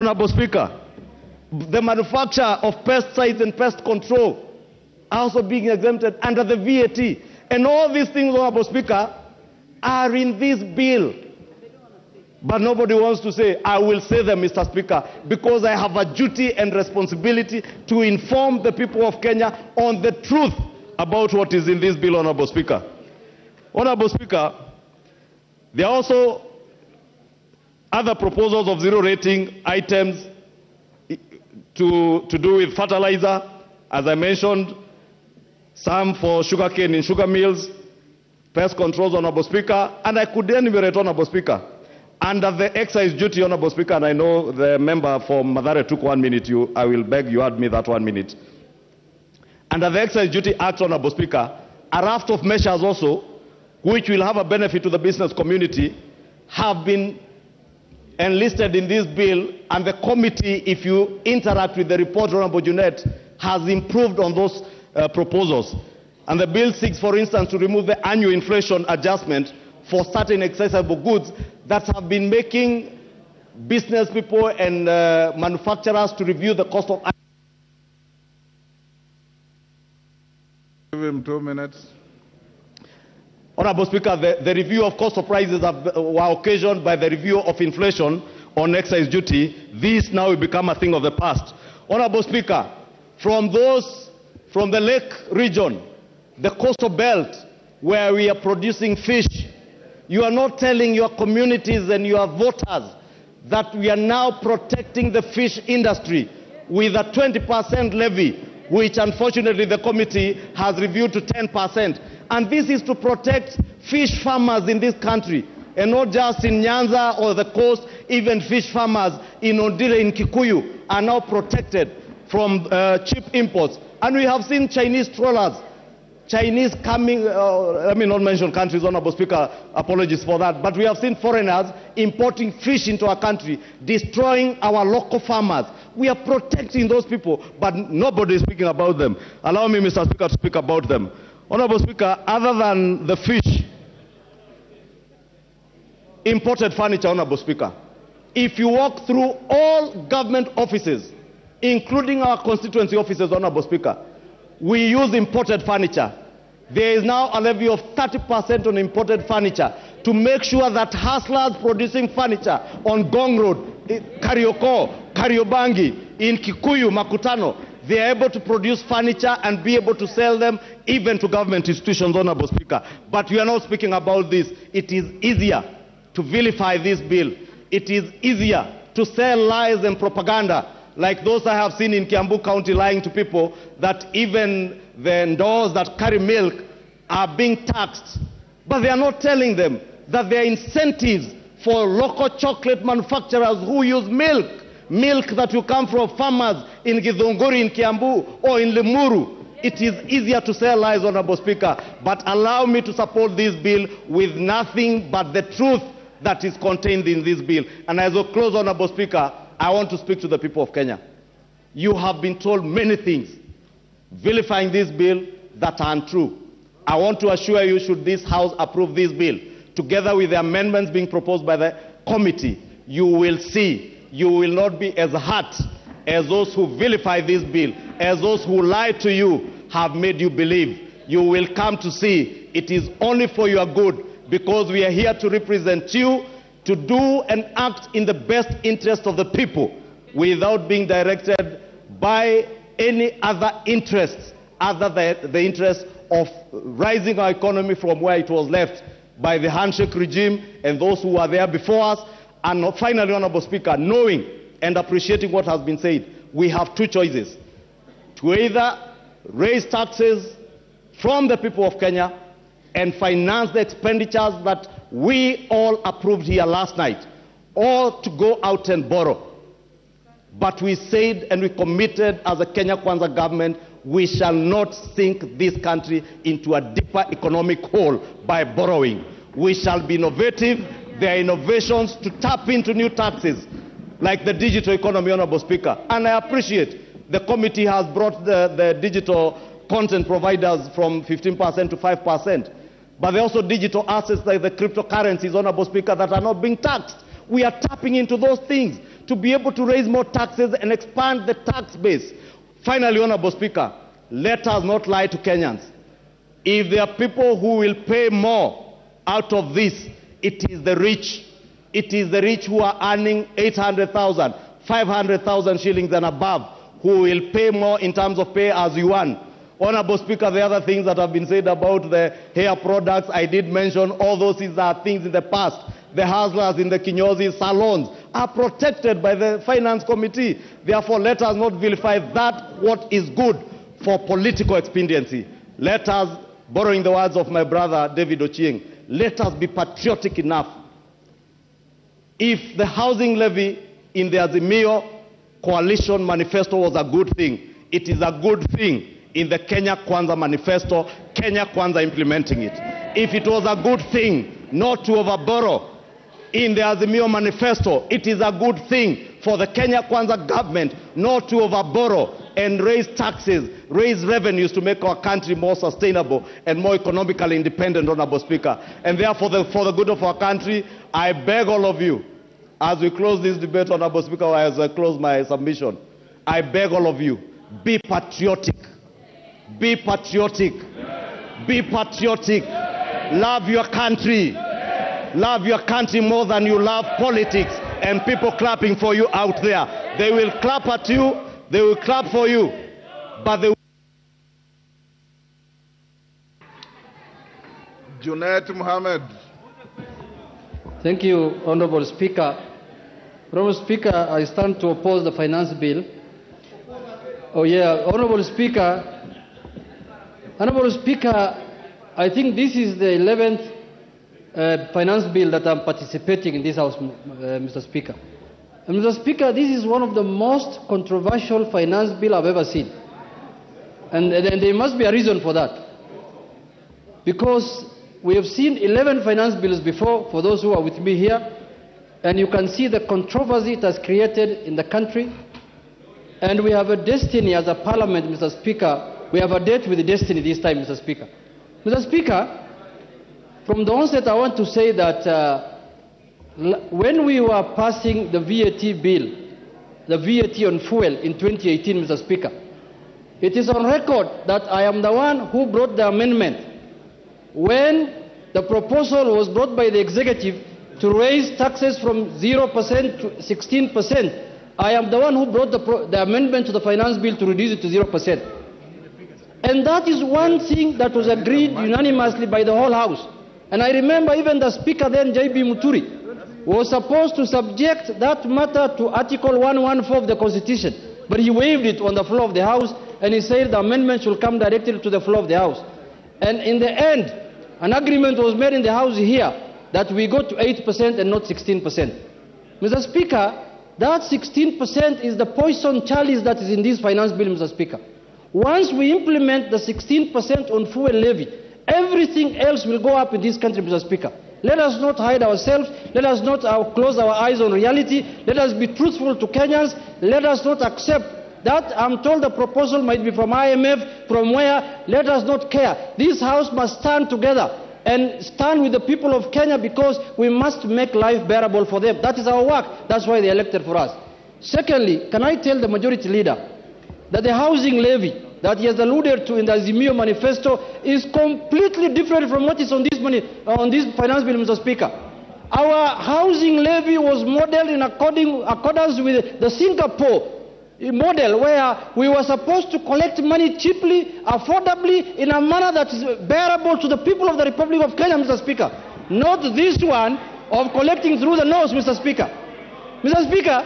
Honorable Speaker, the manufacture of pesticides and pest control are also being exempted under the VAT. And all these things, Honorable Speaker, are in this bill. But nobody wants to say, I will say them, Mr. Speaker, because I have a duty and responsibility to inform the people of Kenya on the truth about what is in this bill, Honorable Speaker. Honorable Speaker, there are also other proposals of zero rating items to, to do with fertilizer, as I mentioned, some for sugarcane in sugar mills, pest controls, Honorable Speaker, and I could enumerate, Honorable Speaker. Under the excise duty, Honorable Speaker, and I know the member for Mathare took one minute, you, I will beg you add me that one minute. Under the Excise Duty Act, Honorable Speaker, a raft of measures also, which will have a benefit to the business community, have been enlisted in this bill, and the committee, if you interact with the report, Honorable Junet, has improved on those uh, proposals. And the bill seeks, for instance, to remove the annual inflation adjustment for certain accessible goods that have been making business people and uh, manufacturers to review the cost of. Give him two minutes. Honorable Speaker, the, the review of cost of prices have, uh, were occasioned by the review of inflation on excise duty. This now will become a thing of the past. Honorable Speaker, from those from the lake region, the coastal belt, where we are producing fish, you are not telling your communities and your voters that we are now protecting the fish industry with a 20% levy, which unfortunately the committee has reviewed to 10%. And this is to protect fish farmers in this country, and not just in Nyanza or the coast, even fish farmers in Ondiri, in Kikuyu, are now protected from uh, cheap imports. And we have seen Chinese trawlers Chinese coming, uh, let me not mention countries, Honorable Speaker, apologies for that, but we have seen foreigners importing fish into our country, destroying our local farmers. We are protecting those people, but nobody is speaking about them. Allow me, Mr. Speaker, to speak about them. Honorable Speaker, other than the fish, imported furniture, Honorable Speaker, if you walk through all government offices, including our constituency offices, Honorable Speaker, we use imported furniture. There is now a levy of 30% on imported furniture to make sure that hustlers producing furniture on Ngong Road, eh, Kariokor, Kariobangi, in Kikuyu, Makutano, they are able to produce furniture and be able to sell them even to government institutions, Honorable Speaker. But we are not speaking about this. It is easier to vilify this bill. It is easier to sell lies and propaganda like those I have seen in Kiambu County lying to people that even the doors that carry milk are being taxed. But they are not telling them that there are incentives for local chocolate manufacturers who use milk, milk that will come from farmers in Githunguri, in Kiambu, or in Limuru. It is easier to sell lies, Honorable Speaker, but allow me to support this bill with nothing but the truth that is contained in this bill. And as a close, Honorable Speaker, I want to speak to the people of Kenya. You have been told many things vilifying this bill that are untrue. I want to assure you, should this House approve this bill, together with the amendments being proposed by the committee, you will see you will not be as hurt as those who vilify this bill, as those who lie to you have made you believe. You will come to see it is only for your good because we are here to represent you to do and act in the best interest of the people without being directed by any other interests other than the interest of rising our economy from where it was left by the handshake regime and those who were there before us. And finally, Honorable Speaker, knowing and appreciating what has been said, we have two choices. To either raise taxes from the people of Kenya and finance the expenditures that we all approved here last night, or to go out and borrow. But we said and we committed as a Kenya Kwanza government, we shall not sink this country into a deeper economic hole by borrowing. We shall be innovative. There are innovations to tap into new taxes, like the digital economy, Honorable Speaker. And I appreciate the committee has brought the, the digital content providers from 15% to 5%. But there are also digital assets like the cryptocurrencies, Honorable Speaker, that are not being taxed. We are tapping into those things to be able to raise more taxes and expand the tax base. Finally, Honorable Speaker, let us not lie to Kenyans. If there are people who will pay more out of this, it is the rich. It is the rich who are earning 800,000, 500,000 shillings and above who will pay more in terms of pay as you earn. Honorable Speaker, the other things that have been said about the hair products, I did mention all those things are things in the past. The hustlers in the kinyozi salons are protected by the Finance Committee. Therefore, let us not vilify that what is good for political expediency. Let us, borrowing the words of my brother David Ochieng, let us be patriotic enough. If the housing levy in the Azimio coalition manifesto was a good thing, it is a good thing in the Kenya Kwanza manifesto, Kenya Kwanza implementing it. If it was a good thing not to overborrow in the Azimio manifesto, it is a good thing for the Kenya Kwanza government not to overborrow and raise taxes, raise revenues to make our country more sustainable and more economically independent, Honorable Speaker. And therefore, the, for the good of our country, I beg all of you, as we close this debate, Honorable Speaker, as I close my submission, I beg all of you, be patriotic. Be patriotic. Be patriotic. Love your country. Love your country more than you love politics and people clapping for you out there. They will clap at you, they will clap for you, but they Junet Mohammed. Thank you, Honorable Speaker. Honorable Speaker, I stand to oppose the finance bill. Oh yeah, Honorable Speaker, Honorable Speaker, I think this is the 11th uh, finance bill that I'm participating in this House, uh, Mr. Speaker. And Mr. Speaker, this is one of the most controversial finance bill I've ever seen. And, and there must be a reason for that. Because we have seen 11 finance bills before, for those who are with me here, and you can see the controversy it has created in the country. And we have a destiny as a parliament, Mr. Speaker, we have a date with destiny this time, Mr. Speaker. Mr. Speaker, from the onset, I want to say that uh, when we were passing the VAT bill, the VAT on fuel in 2018, Mr. Speaker, it is on record that I am the one who brought the amendment when the proposal was brought by the executive to raise taxes from 0% to 16%. I am the one who brought the, the amendment to the finance bill to reduce it to 0%. And that is one thing that was agreed unanimously by the whole House. And I remember even the Speaker then, J.B. Muturi, was supposed to subject that matter to Article 114 of the Constitution. But he waived it on the floor of the House and he said the amendment should come directly to the floor of the House. And in the end, an agreement was made in the House here that we go to 8% and not 16%. Mr. Speaker, that 16% is the poison chalice that is in this finance bill, Mr. Speaker. Once we implement the 16% on fuel levy, everything else will go up in this country, Mr. Speaker. Let us not hide ourselves. Let us not uh, close our eyes on reality. Let us be truthful to Kenyans. Let us not accept that. I'm told the proposal might be from IMF, from where. Let us not care. This House must stand together and stand with the people of Kenya because we must make life bearable for them. That is our work. That's why they elected for us. Secondly, can I tell the majority leader that the housing levy that he has alluded to in the Azimio manifesto is completely different from what is on this, money, uh, on this finance bill, Mr. Speaker. Our housing levy was modeled in according, accordance with the Singapore model where we were supposed to collect money cheaply, affordably, in a manner that is bearable to the people of the Republic of Kenya, Mr. Speaker. Not this one of collecting through the nose, Mr. Speaker. Mr. Speaker,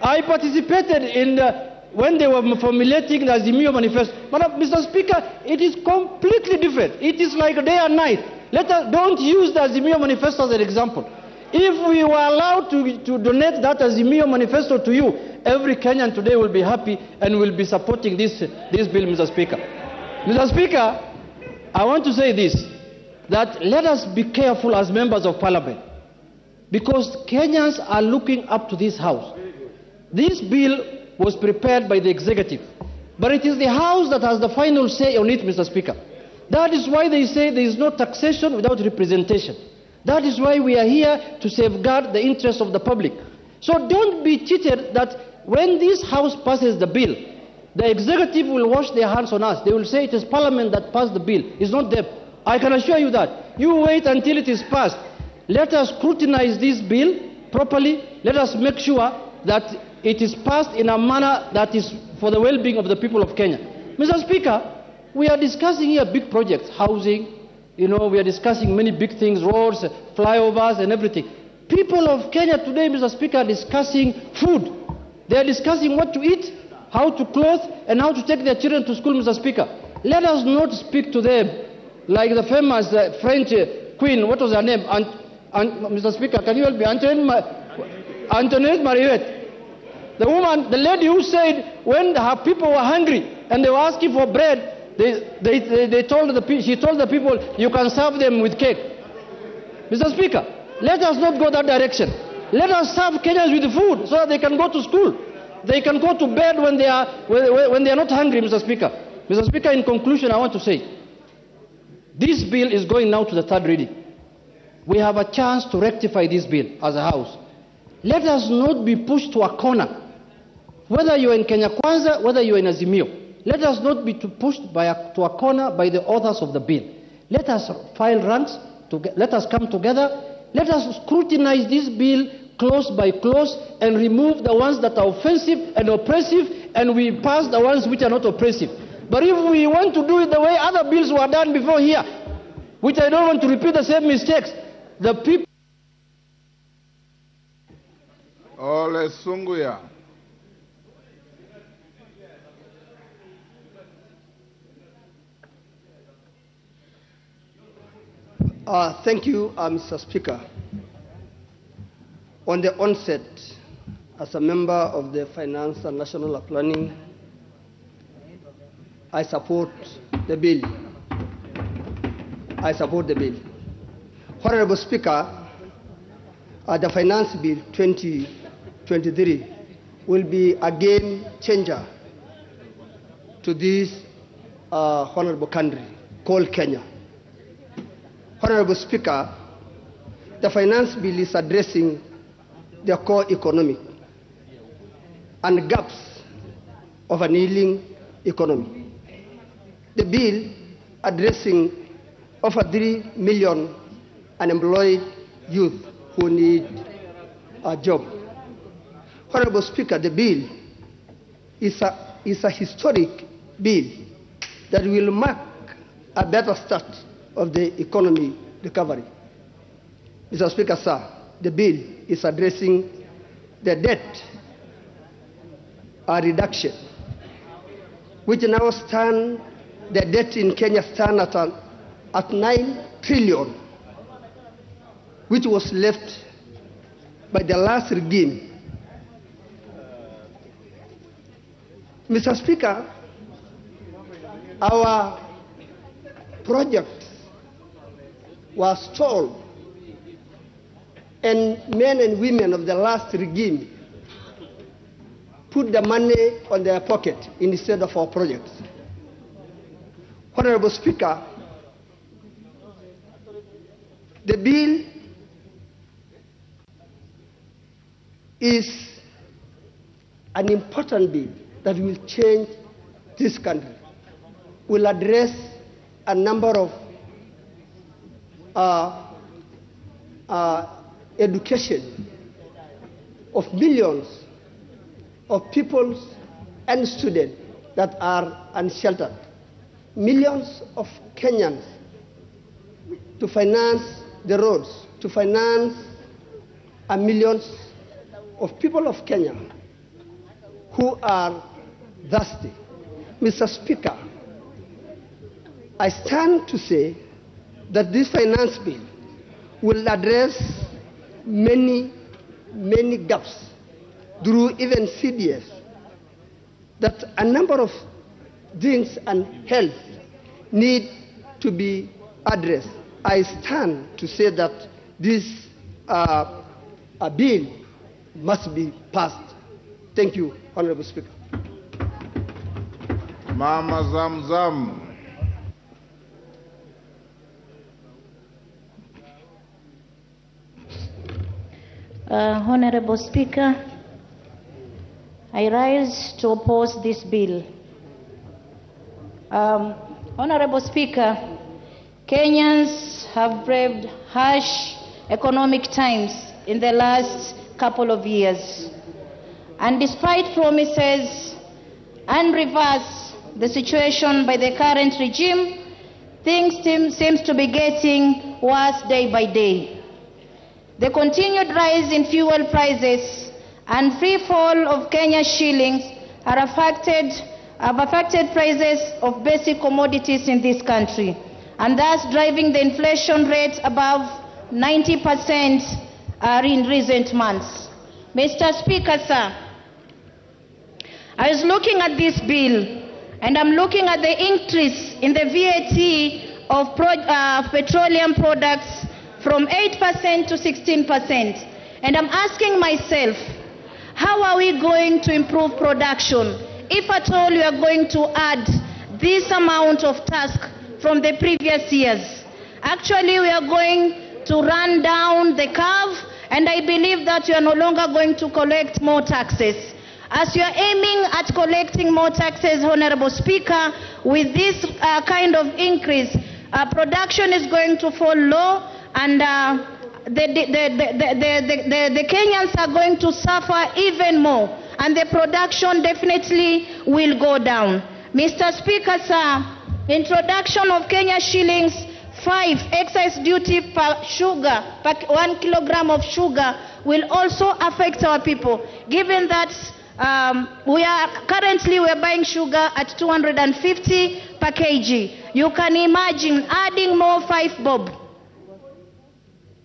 I participated in the when they were formulating the Azimio manifesto. But uh, Mr. Speaker, it is completely different. It is like day and night. Let us, don't use the Azimio manifesto as an example. If we were allowed to, to donate that Azimio manifesto to you, every Kenyan today will be happy and will be supporting this, this bill, Mr. Speaker. Mr. Speaker, I want to say this, that let us be careful as members of parliament because Kenyans are looking up to this house. This bill was prepared by the executive. But it is the House that has the final say on it, Mr. Speaker. That is why they say there is no taxation without representation. That is why we are here to safeguard the interests of the public. So don't be cheated that when this House passes the bill, the executive will wash their hands on us. They will say it is Parliament that passed the bill. It's not them. I can assure you that. You wait until it is passed. Let us scrutinize this bill properly. Let us make sure that it is passed in a manner that is for the well-being of the people of Kenya. Mr. Speaker, we are discussing here big projects, housing, you know, we are discussing many big things, roads, flyovers, and everything. People of Kenya today, Mr. Speaker, are discussing food. They are discussing what to eat, how to clothe, and how to take their children to school, Mr. Speaker. Let us not speak to them like the famous uh, French uh, queen, what was her name? Ant- Mr. Speaker, can you help me? Antoinette, Antoinette Mariette. The woman, the lady who said when her people were hungry and they were asking for bread, they, they, they, they told the, she told the people, you can serve them with cake. Mr. Speaker, let us not go that direction. Let us serve Kenyans with food so that they can go to school. They can go to bed when they are, when, when they are not hungry, Mr. Speaker. Mr. Speaker, in conclusion, I want to say, this bill is going now to the third reading. We have a chance to rectify this bill as a House. Let us not be pushed to a corner. Whether you are in Kenya Kwanza, whether you are in Azimio, let us not be pushed by a, to a corner by the authors of the bill. Let us file ranks, to, let us come together, let us scrutinize this bill close by close and remove the ones that are offensive and oppressive and we pass the ones which are not oppressive. But if we want to do it the way other bills were done before here, which I don't want to repeat the same mistakes, the people Ole Sunguya. Uh, thank you, uh, Mr. Speaker. On the onset, as a member of the Finance and National Planning, I support the bill. I support the bill. Honorable Speaker, uh, the Finance Bill 2023 will be a game changer to this uh, honorable country called Kenya. Honorable Speaker, the finance bill is addressing the core economic and gaps of an ailing economy. The bill addressing over 3 million unemployed youth who need a job. Honorable Speaker, the bill is a, is a historic bill that will mark a better start of the economy recovery. Mr. Speaker, sir, the bill is addressing the debt reduction, which now stand, the debt in Kenya stand at, at 9 trillion, which was left by the last regime. Mr. Speaker, our projects were stalled, and men and women of the last regime put the money on their pocket instead of our projects. Honorable Speaker, the bill is an important bill that will change this country, will address a number of uh, uh, education of millions of people and students that are unsheltered. Millions of Kenyans to finance the roads, to finance a millions of people of Kenya who are thirsty. Mr. Speaker, I stand to say that this finance bill will address many, many gaps through even CDS, that a number of things and health need to be addressed. I stand to say that this uh, bill must be passed. Thank you, Honorable Speaker. Mama Zamzam. Uh, Honorable Speaker, I rise to oppose this bill. Um, Honorable Speaker, Kenyans have braved harsh economic times in the last couple of years. And despite promises and reverse the situation by the current regime, things seem, seems to be getting worse day by day. The continued rise in fuel prices and free fall of Kenya's shillings are affected, have affected prices of basic commodities in this country, and thus driving the inflation rate above 90% uh, in recent months. Mr. Speaker, sir, I was looking at this bill and I'm looking at the increase in the VAT of pro, uh, petroleum products from 8% to 16%. And I'm asking myself, how are we going to improve production if at all we are going to add this amount of task from the previous years? Actually, we are going to run down the curve, and I believe that we are no longer going to collect more taxes. As you are aiming at collecting more taxes, Honorable Speaker, with this uh, kind of increase, uh, production is going to fall low and uh, the, the, the, the, Kenyans are going to suffer even more and the production definitely will go down. Mr. Speaker, sir, introduction of Kenya shillings, five excise duty per sugar, per one kilogram of sugar will also affect our people, given that um, we are currently we're buying sugar at 250 per kg. You can imagine adding more five bob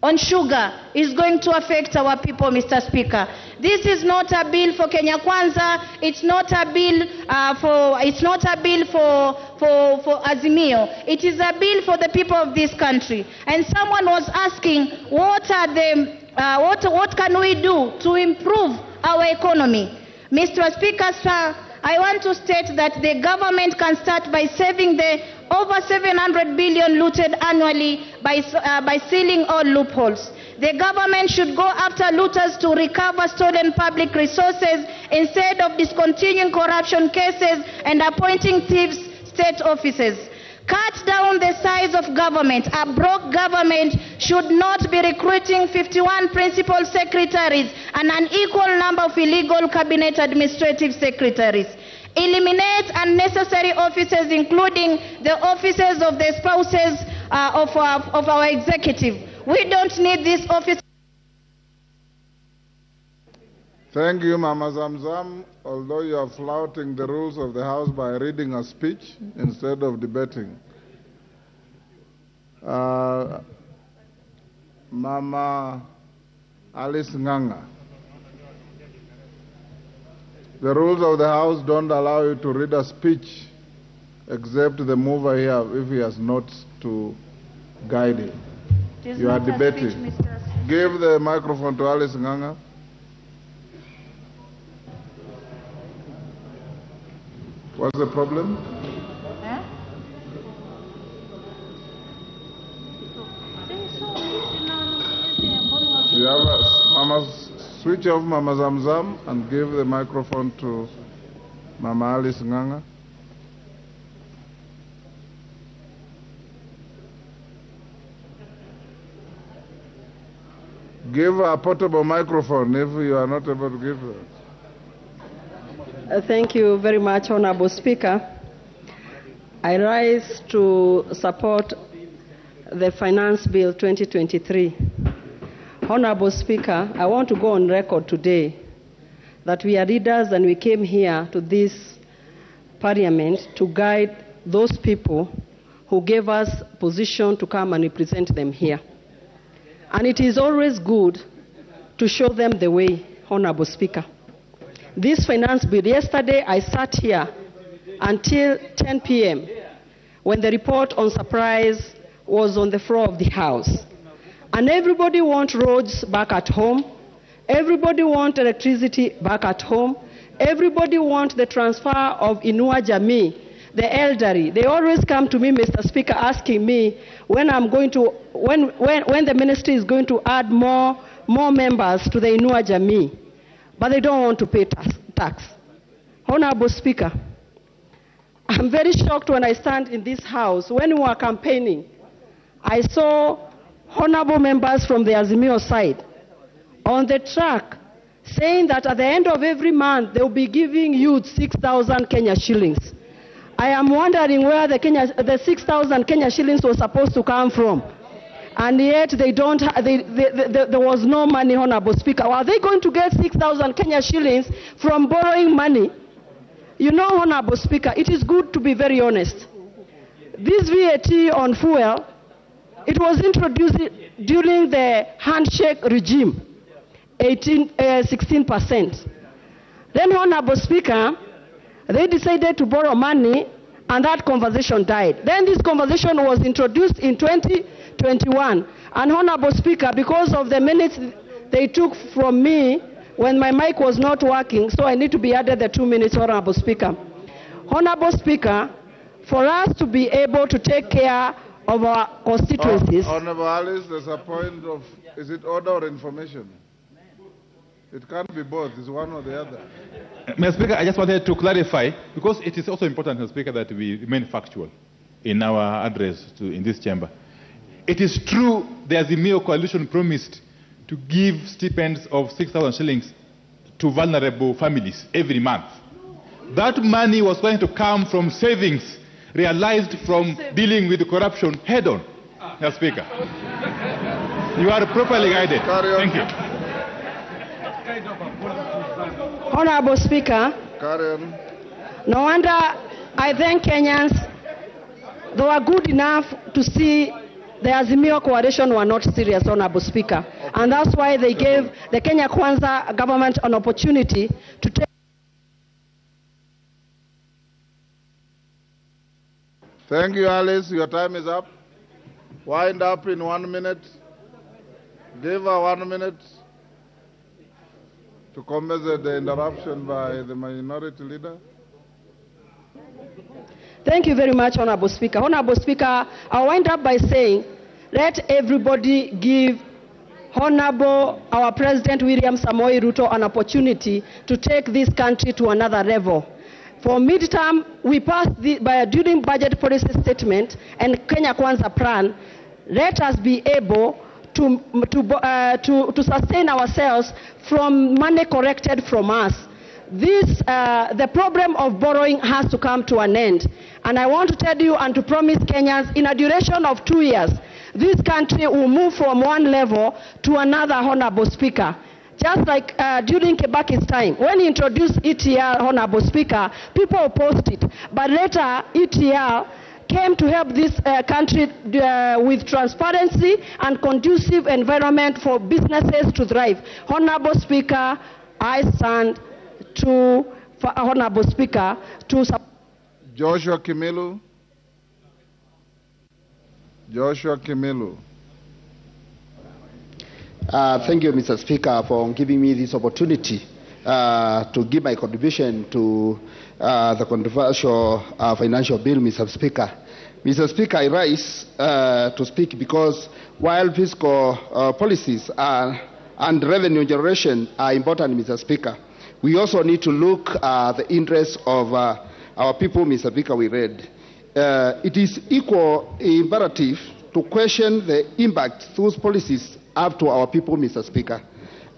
on sugar is going to affect our people, Mr. Speaker. This is not a bill for Kenya Kwanza. It's not a bill uh, for. It's not a bill for for for Azimio. It is a bill for the people of this country. And someone was asking, what are the uh, what what can we do to improve our economy? Mr. Speaker, sir, I want to state that the government can start by saving the over 700 billion looted annually by, uh, by sealing all loopholes. The government should go after looters to recover stolen public resources instead of discontinuing corruption cases and appointing thieves state offices. Cut down the size of government. A broke government should not be recruiting 51 principal secretaries and an equal number of illegal cabinet administrative secretaries. Eliminate unnecessary offices, including the offices of the spouses uh, of, our, of our executive. We don't need this office. Thank you, Mama Zamzam. Although you are flouting the rules of the House by reading a speech instead of debating. Uh, Mama Alice Nganga. The rules of the House don't allow you to read a speech except the mover here if he has notes to guide. It You are debating. speech, Give the microphone to Alice Nganga. What's the problem? Huh? You have a, Mama, switch off Mama Zamzam and give the microphone to Mama Alice Nganga. Give a portable microphone if you are not able to give her. Uh, Thank you very much, Honorable Speaker. I rise to support the Finance Bill 2023. Honorable Speaker, I want to go on record today that we are leaders and we came here to this parliament to guide those people who gave us position to come and represent them here. And it is always good to show them the way, Honorable Speaker. This finance bill, yesterday I sat here until 10 p.m. when the report on surprise was on the floor of the House. And everybody wants roads back at home. Everybody wants electricity back at home. Everybody wants the transfer of Inua Jamii, the elderly. They always come to me, Mr. Speaker, asking me when I'm going to, when, when, when the ministry is going to add more more members to the Inua Jamii, but they don't want to pay tax. tax. Honorable Speaker, I'm very shocked when I stand in this house. When we were campaigning, I saw honorable members from the Azimio side on the track saying that at the end of every month they will be giving youth 6,000 Kenya shillings. I am wondering where the, Kenya, the 6,000 Kenya shillings was supposed to come from. And yet they don't, they, they, they, there was no money, Honorable Speaker. Are they going to get 6,000 Kenya shillings from borrowing money? You know, Honorable Speaker, it is good to be very honest. This VAT on fuel, it was introduced during the handshake regime, 18, uh, 16%. Then, Honorable Speaker, they decided to borrow money and that conversation died. Then this conversation was introduced in 2021. And Honorable Speaker, because of the minutes they took from me when my mic was not working, so I need to be added the two minutes, Honorable Speaker. Honorable Speaker, for us to be able to take care of our constituencies, Hon- Honorable Alice, there's a point of, is it order or information? It can't be both, it's one or the other. Mr. Speaker, I just wanted to clarify, because it is also important, Mr. Speaker, that we remain factual in our address to, in this chamber. It is true that the Azimio coalition promised to give stipends of 6,000 shillings to vulnerable families every month. That money was going to come from savings realized from dealing with corruption head on, Mr. Speaker. You are properly guided. Thank you. Honorable Speaker, Carry on. No wonder I thank Kenyans. They were good enough to see the Azimio coalition were not serious, Honorable Speaker. And that's why they gave the Kenya Kwanza government an opportunity to take. Thank you, Alice. Your time is up. Wind up in one minute. Give her one minute to compensate the interruption by the minority leader. Thank you very much, Honorable Speaker. Honorable Speaker, I'll wind up by saying, let everybody give Honorable our President William Samoei Ruto an opportunity to take this country to another level. For midterm, we passed the, by, a during budget policy statement and Kenya Kwanza plan, let us be able to, to, uh, to, to sustain ourselves from money collected from us. This, uh, the problem of borrowing has to come to an end. And I want to tell you and to promise Kenyans, in a duration of two years, this country will move from one level to another, Honorable Speaker. Just like uh, during Kibaki's time, when he introduced ETR, Honorable Speaker, people opposed it. But later, ETR came to help this uh, country uh, with transparency and conducive environment for businesses to thrive. Honorable Speaker, I stand to, for Honorable Speaker, to. Joshua Kimilu. Joshua Kimilu. Uh, thank you, Mr. Speaker, for giving me this opportunity uh, to give my contribution to uh, the controversial uh, financial bill, Mr. Speaker. Mr. Speaker, I rise uh, to speak because while fiscal uh, policies are, and revenue generation are important, Mr. Speaker, we also need to look at the interests of our people, Mr. Speaker, we read. It is equal imperative to question the impact those policies have to our people, Mr. Speaker.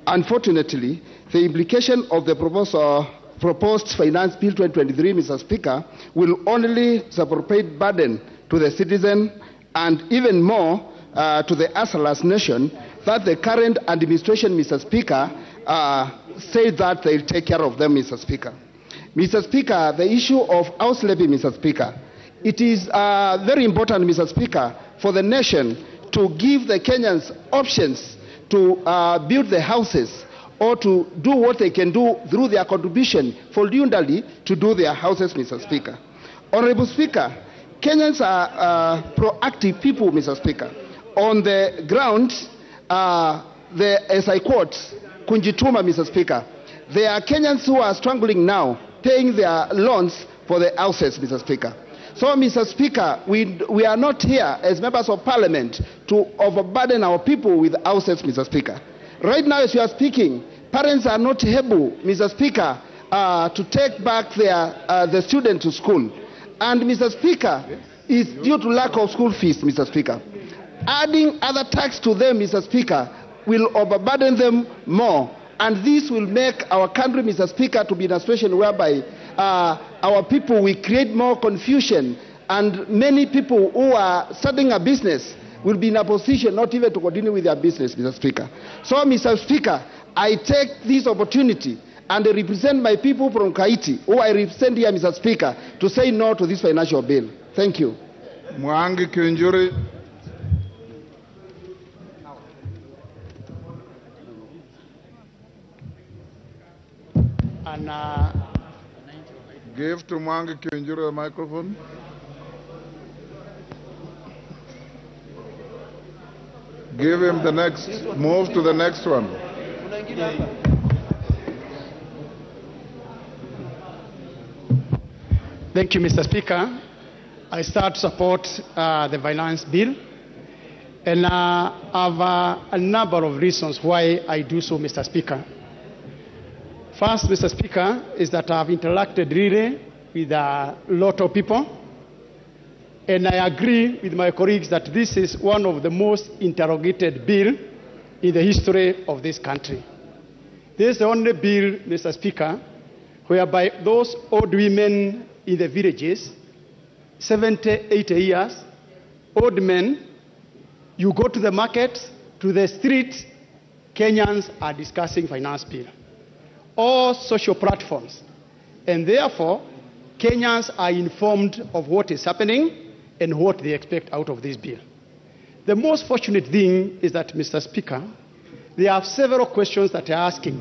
Unfortunately, the implication of the proposal, proposed Finance Bill 2023, Mr. Speaker, will only separate burden to the citizen and even more uh, to the Asalas nation that the current administration, Mr. Speaker, uh, said that they'll take care of them, Mr. Speaker. Mr. Speaker, the issue of house levy, Mr. Speaker, it is uh, very important, Mr. Speaker, for the nation to give the Kenyans options to uh, build the houses or to do what they can do through their contribution voluntarily to do their houses, Mr. Speaker. Honorable Speaker, Kenyans are uh, proactive people, Mr. Speaker. On the ground, uh, the, as I quote, Kunjituma, Mr. Speaker, there are Kenyans who are struggling now paying their loans for the houses, Mr. Speaker. So, Mr. Speaker, we, we are not here as members of parliament to overburden our people with houses, Mr. Speaker. Right now, as you are speaking, parents are not able, Mr. Speaker, uh, to take back their, uh, the student to school. And, Mr. Speaker, it's due to lack of school fees, Mr. Speaker. Adding other tax to them, Mr. Speaker, will overburden them more. And this will make our country, Mr. Speaker, to be in a situation whereby uh, our people we create more confusion and many people who are starting a business will be in a position not even to continue with their business, Mr. Speaker. So, Mr. Speaker, I take this opportunity and I represent my people from Kaiti, who I represent here, Mr. Speaker, to say no to this financial bill. Thank you. Mwangi Kiunjuri. And uh, Give to Mwangi Kiunjuri the microphone. Give him the next, move to the next one. thank you, Mr. Speaker. I start to support uh, the finance bill. And uh, I have uh, a number of reasons why I do so, Mr. Speaker. First, Mr. Speaker, is that I've interacted really with a lot of people. And I agree with my colleagues that this is one of the most interrogated bill in the history of this country. This is the only bill, Mr. Speaker, whereby those old women in the villages, 70, 80 years, old men, you go to the market, to the street, Kenyans are discussing finance bill. All social platforms. And therefore, Kenyans are informed of what is happening and what they expect out of this bill. The most fortunate thing is that, Mr. Speaker, there are several questions that are asking.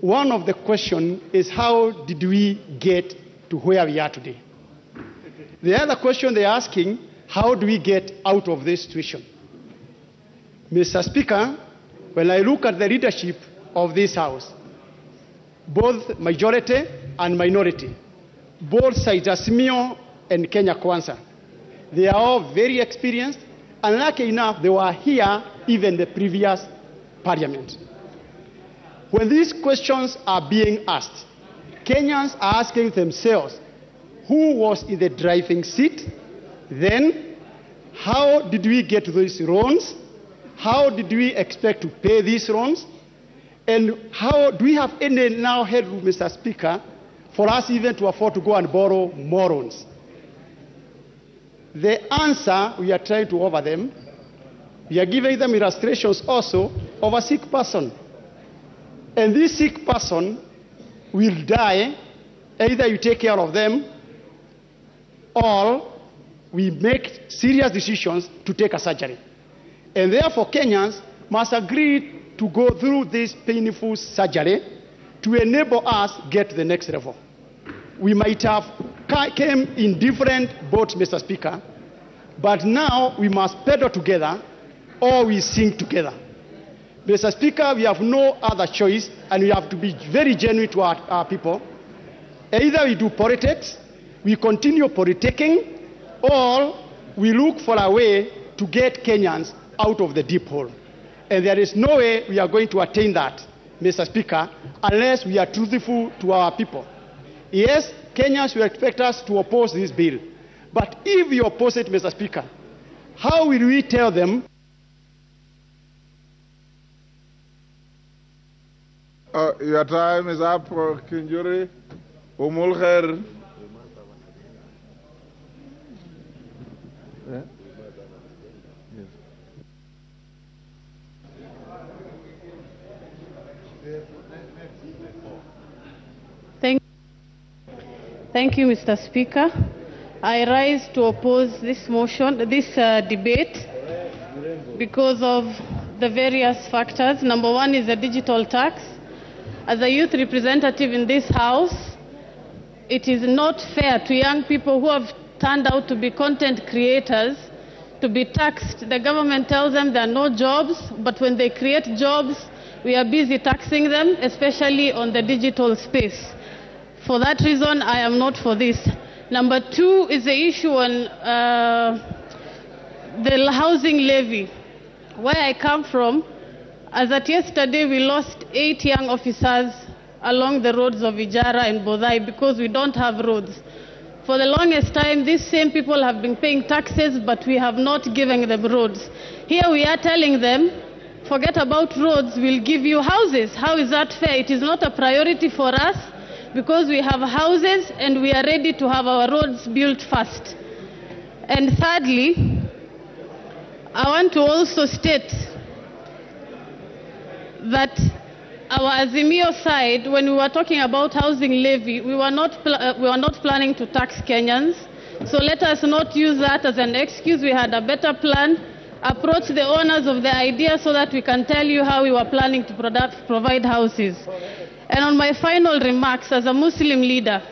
One of the questions is how did we get to where we are today? The other question they're asking, how do we get out of this situation? Mr. Speaker, when I look at the leadership of this House, both majority and minority, both sides, Azimio and Kenya Kwanza, they are all very experienced, and lucky enough, they were here even the previous parliament. When these questions are being asked, Kenyans are asking themselves, who was in the driving seat? Then, how did we get these loans? How did we expect to pay these loans? And how do we have any now headroom, Mr. Speaker, for us even to afford to go and borrow morons? The answer we are trying to offer them, we are giving them illustrations also of a sick person. And this sick person will die, either you take care of them or we make serious decisions to take a surgery. And therefore, Kenyans must agree to go through this painful surgery to enable us get to the next level. We might have ca- came in different boats, Mr. Speaker, but now we must pedal together or we sink together. Mr. Speaker, we have no other choice and we have to be very genuine to our, our people. Either we do politics, we continue politicking, or we look for a way to get Kenyans out of the deep hole. And there is no way we are going to attain that, Mr. Speaker, unless we are truthful to our people. Yes, Kenyans will expect us to oppose this bill. But if we oppose it, Mr. Speaker, how will we tell them Uh, your time is up, uh, Kiunjuri. Umul Khair. Thank, thank you, Mr. Speaker. I rise to oppose this motion, this uh, debate, because of the various factors. Number one is the digital tax. As a youth representative in this House, it is not fair to young people who have turned out to be content creators to be taxed. The government tells them there are no jobs, but when they create jobs, we are busy taxing them, especially on the digital space. For that reason, I am not for this. Number two is the issue on uh, the housing levy. Where I come from, As at yesterday, we lost eight young officers along the roads of Ijara and Bodai because we don't have roads. For the longest time, these same people have been paying taxes, but we have not given them roads. Here we are telling them, forget about roads, we'll give you houses. How is that fair? It is not a priority for us because we have houses and we are ready to have our roads built first. And thirdly, I want to also state that our Azimio side, when we were talking about housing levy, we were not, uh, we were not planning to tax Kenyans. So let us not use that as an excuse. We had a better plan. Approach the owners of the idea so that we can tell you how we were planning to product, provide houses. And on my final remarks, as a Muslim leader,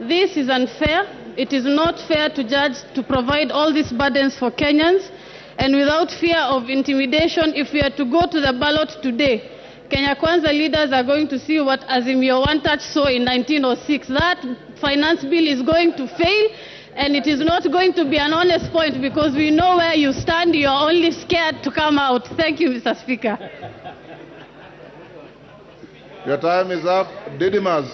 this is unfair. It is not fair to judge to provide all these burdens for Kenyans. And without fear of intimidation, if we are to go to the ballot today, Kenya Kwanza leaders are going to see what Azimio One Touch saw in 1906. That finance bill is going to fail, and it is not going to be an honest point because we know where you stand. You are only scared to come out. Thank you, Mr. Speaker. Your time is up. Didmus.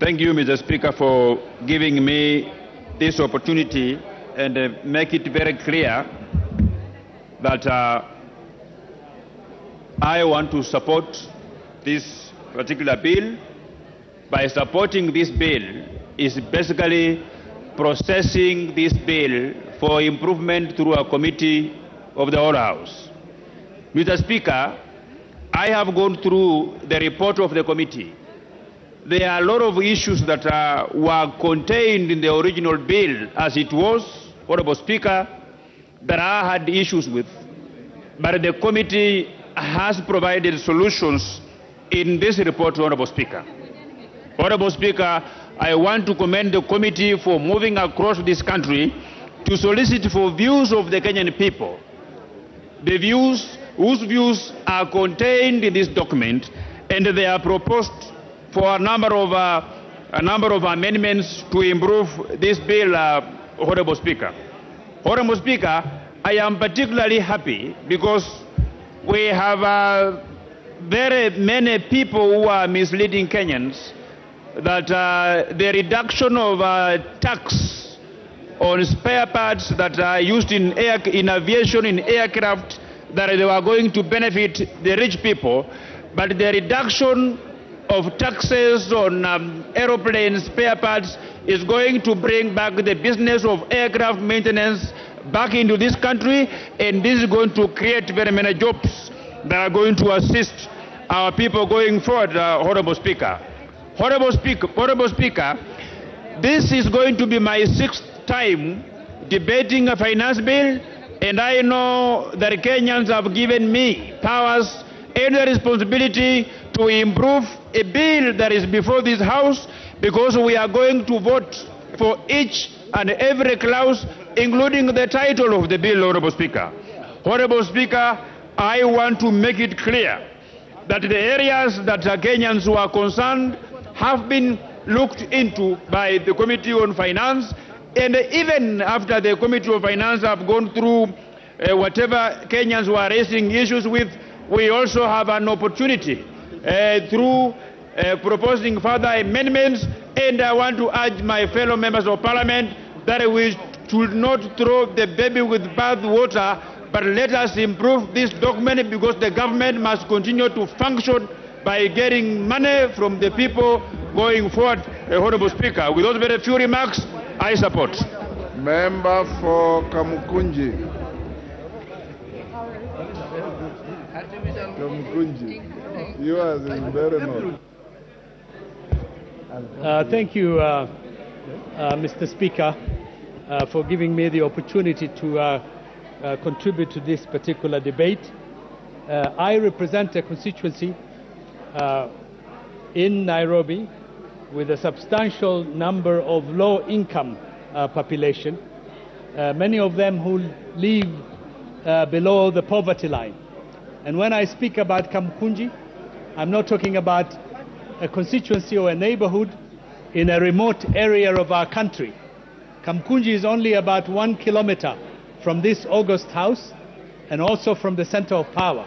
Thank you, Mr. Speaker, for giving me this opportunity and uh, make it very clear that uh, I want to support this particular bill. By supporting this bill is basically processing this bill for improvement through a committee of the whole House. Mr. Speaker, I have gone through the report of the committee there are a lot of issues that uh, were contained in the original bill as it was, Honorable Speaker, that I had issues with. But the committee has provided solutions in this report, Honorable Speaker. Honorable Speaker, I want to commend the committee for moving across this country to solicit for views of the Kenyan people. The views whose views are contained in this document and they are proposed for a number of uh, a number of amendments to improve this bill, uh, Honorable Speaker. Honorable Speaker, I am particularly happy because we have uh, very many people who are misleading Kenyans that uh, the reduction of uh, tax on spare parts that are used in, air, in aviation, in aircraft, that they were going to benefit the rich people, but the reduction of taxes on um, aeroplane spare parts is going to bring back the business of aircraft maintenance back into this country, and this is going to create very many jobs that are going to assist our people going forward, uh, Honorable Speaker. Honorable Speaker, Honorable Speaker, this is going to be my sixth time debating a finance bill, and I know that Kenyans have given me powers and the responsibility to improve a bill that is before this House because we are going to vote for each and every clause, including the title of the bill, Honorable Speaker. Honorable Speaker, I want to make it clear that the areas that Kenyans who are concerned have been looked into by the Committee on Finance, and even after the Committee on Finance have gone through uh, whatever Kenyans were raising issues with, we also have an opportunity uh, through uh, proposing further amendments, and I want to urge my fellow members of parliament that we should not throw the baby with bath water, but let us improve this document because the government must continue to function by getting money from the people going forward. Uh, Honorable Speaker, with those very few remarks, I support. Member for Kamukunji. Kamukunji. Yours is very not. Uh, thank you, uh, uh, Mr. Speaker, uh, for giving me the opportunity to uh, uh, contribute to this particular debate. Uh, I represent a constituency uh, in Nairobi with a substantial number of low-income uh, population, uh, many of them who live uh, below the poverty line. And when I speak about Kamkunji, I'm not talking about a constituency or a neighborhood. in a remote area of our country. Kamkunji is only about one kilometer from this August House and also from the center of power.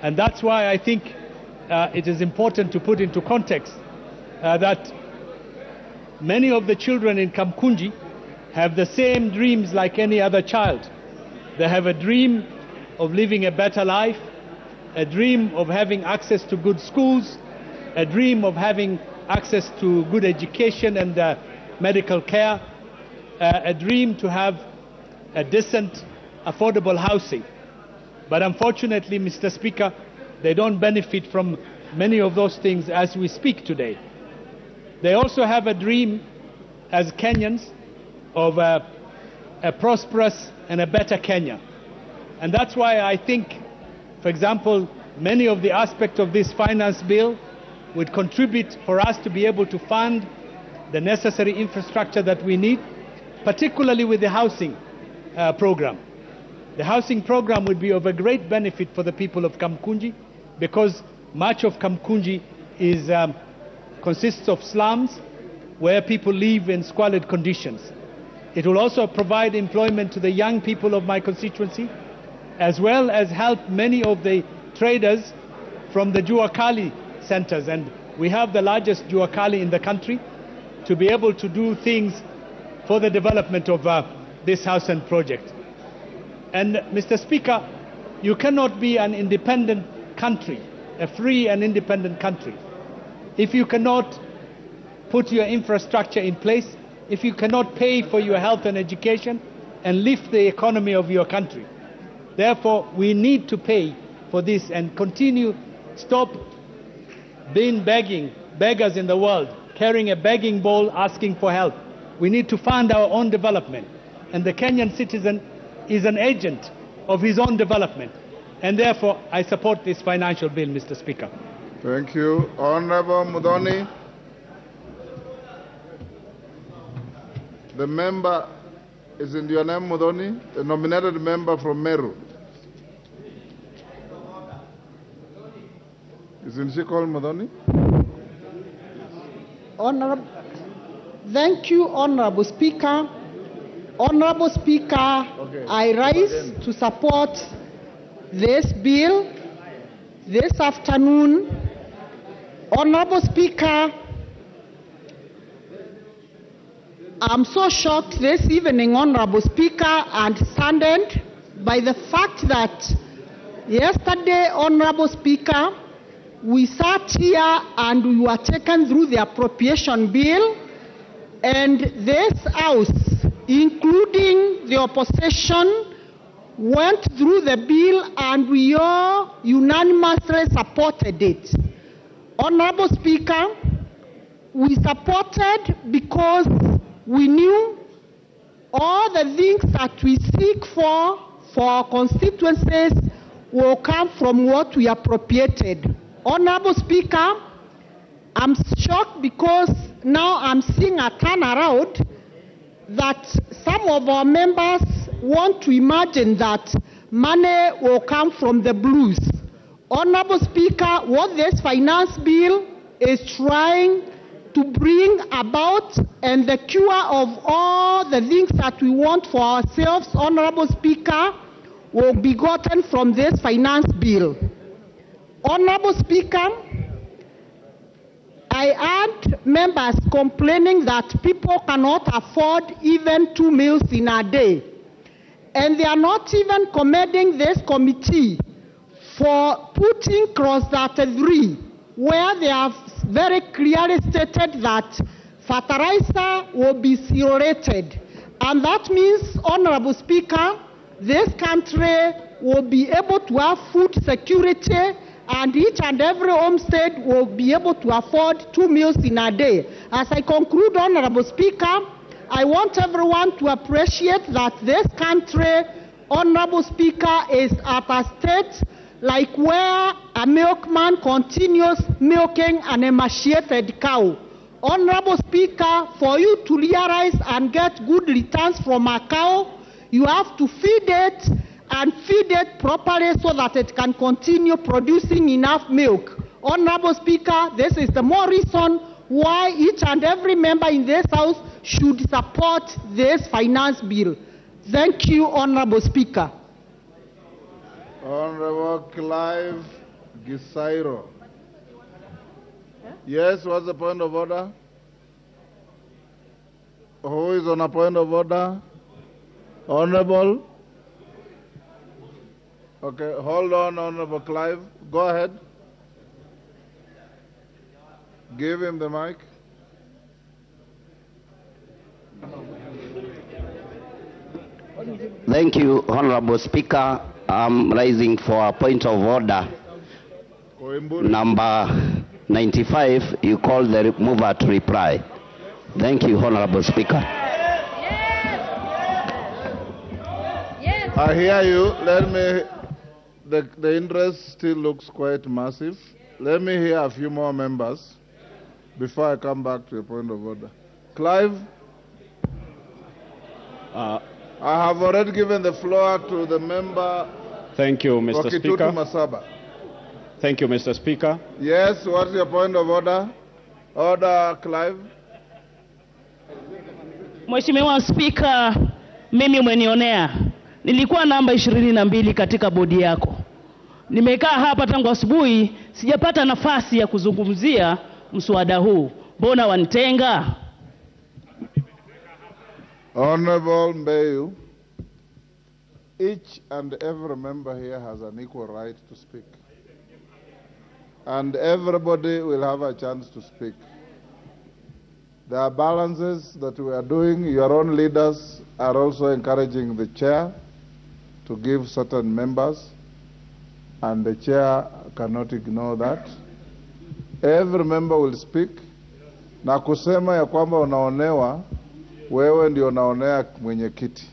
And that's why I think uh, it is important to put into context uh, that many of the children in Kamkunji have the same dreams like any other child. They have a dream of living a better life, a dream of having access to good schools, a dream of having access to good education and uh, medical care, uh, a dream to have a decent, affordable housing. But unfortunately, Mr. Speaker, they don't benefit from many of those things as we speak today. They also have a dream as Kenyans of a, a prosperous and a better Kenya. And that's why I think, for example, many of the aspects of this finance bill would contribute for us to be able to fund the necessary infrastructure that we need, particularly with the housing uh, program. The housing program would be of a great benefit for the people of Kamkunji because much of Kamkunji is, um, consists of slums where people live in squalid conditions. It will also provide employment to the young people of my constituency, as well as help many of the traders from the Juakali centers. And we have the largest Juakali in the country to be able to do things for the development of uh, this house and project. And Mr. Speaker, you cannot be an independent country, a free and independent country, if you cannot put your infrastructure in place, if you cannot pay for your health and education and lift the economy of your country. Therefore, we need to pay for this and continue, stop being begging, beggars in the world, carrying a begging bowl asking for help. We need to fund our own development. And the Kenyan citizen is an agent of his own development. And therefore, I support this financial bill, Mr. Speaker. Thank you. Honorable Mudoni. The member, is in your name Mudoni? The nominated member from Meru. Isn't she called Mudoni? Honorable, thank you, Honorable Speaker. Honorable Speaker, I rise to support this bill this afternoon. Honorable Speaker, I'm so shocked this evening, Honorable Speaker, and saddened by the fact that yesterday, Honorable Speaker, we sat here and we were taken through the appropriation bill, and this House, including the opposition, went through the bill and we all unanimously supported it. Honorable Speaker, we supported because we knew all the things that we seek for for our constituencies will come from what we appropriated. Honorable Speaker, I'm shocked because now I'm seeing a turnaround that some of our members want to imagine that money will come from the blues. Honorable Speaker, what this finance bill is trying to bring about and the cure of all the things that we want for ourselves, Honorable Speaker, will be gotten from this finance bill. Honorable Speaker, I heard members complaining that people cannot afford even two meals in a day. And they are not even commending this committee for putting clause 33, where they have very clearly stated that fertilizer will be zero. And that means, Honorable Speaker, this country will be able to have food security and each and every homestead will be able to afford two meals in a day. As I conclude, Honorable Speaker, I want everyone to appreciate that this country, Honorable Speaker, is at a state like where a milkman continues milking an emaciated cow. Honorable Speaker, for you to realize and get good returns from a cow, you have to feed it and feed it properly so that it can continue producing enough milk. Honorable Speaker, this is the more reason why each and every member in this House should support this finance bill. Thank you, Honorable Speaker. Honorable Clive Gisairo. Yes, what's the point of order? Who is on a point of order? Honorable? Okay, hold on, Honorable Clive. Go ahead. Give him the mic. Thank you, Honorable Speaker. I'm rising for a point of order. Number 95, you call the mover to reply. Thank you, Honorable Speaker. I hear you. Let me. The, the interest still looks quite massive. Let me hear a few more members before I come back to a point of order. Clive? Uh, I have already given the floor to the member Thank you, Mr. Speaker. Masaba. Thank you, Mr. Speaker. Yes, what's your point of order? Order, Clive. Mheshimiwa Spika, mimi umenionea. Nilikuwa namba ishirini na mbili katika bodi yako. Nimekaa hapa tangu asubuhi, sijapata nafasi ya kuzungumzia mswada huu. Mbona wanitenga? Honorable Mbeyu, each and every member here has an equal right to speak. And everybody will have a chance to speak. There are balances that we are doing. Your own leaders are also encouraging the chair to give certain members, and the chair cannot ignore that. Every member will speak, na kusema ya kwamba unaonewa, wewe ndio naonea mwenyekiti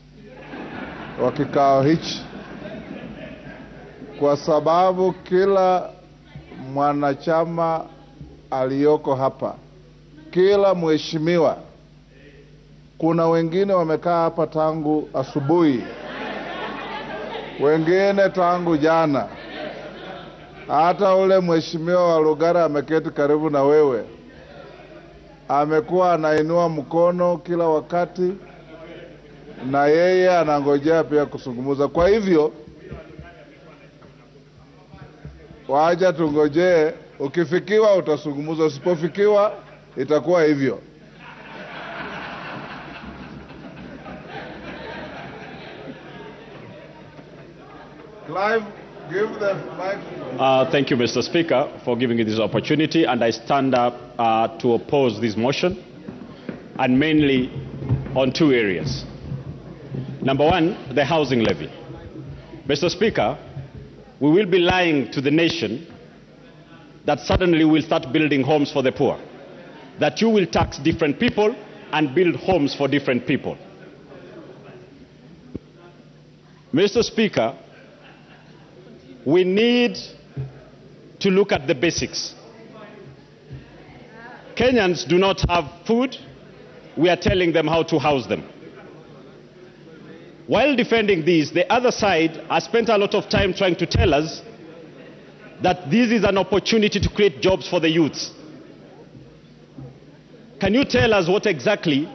wa kikao hichi, kwa sababu kila mwanachama aliyoko hapa, kila mheshimiwa, kuna wengine wamekaa hapa tangu asubuhi, wengine tangu jana. Hata ule mheshimiwa wa Lugara ameketi karibu na wewe, amekuwa anainua mkono kila wakati, na yeye anangojea pia kusungumuza. Kwa hivyo waja tungojee, ukifikiwa utasungumuza, usipofikiwa itakuwa hivyo. Clive, give the mic. Uh, thank you, Mr. Speaker, for giving me this opportunity, and I stand up uh, to oppose this motion, and mainly on two areas. Number one, the housing levy. Mr. Speaker, we will be lying to the nation that suddenly we'll start building homes for the poor, that you will tax different people and build homes for different people. Mr. Speaker, we need to look at the basics. Kenyans do not have food. We are telling them how to house them. While defending this, the other side has spent a lot of time trying to tell us that this is an opportunity to create jobs for the youths. Can you tell us what exactly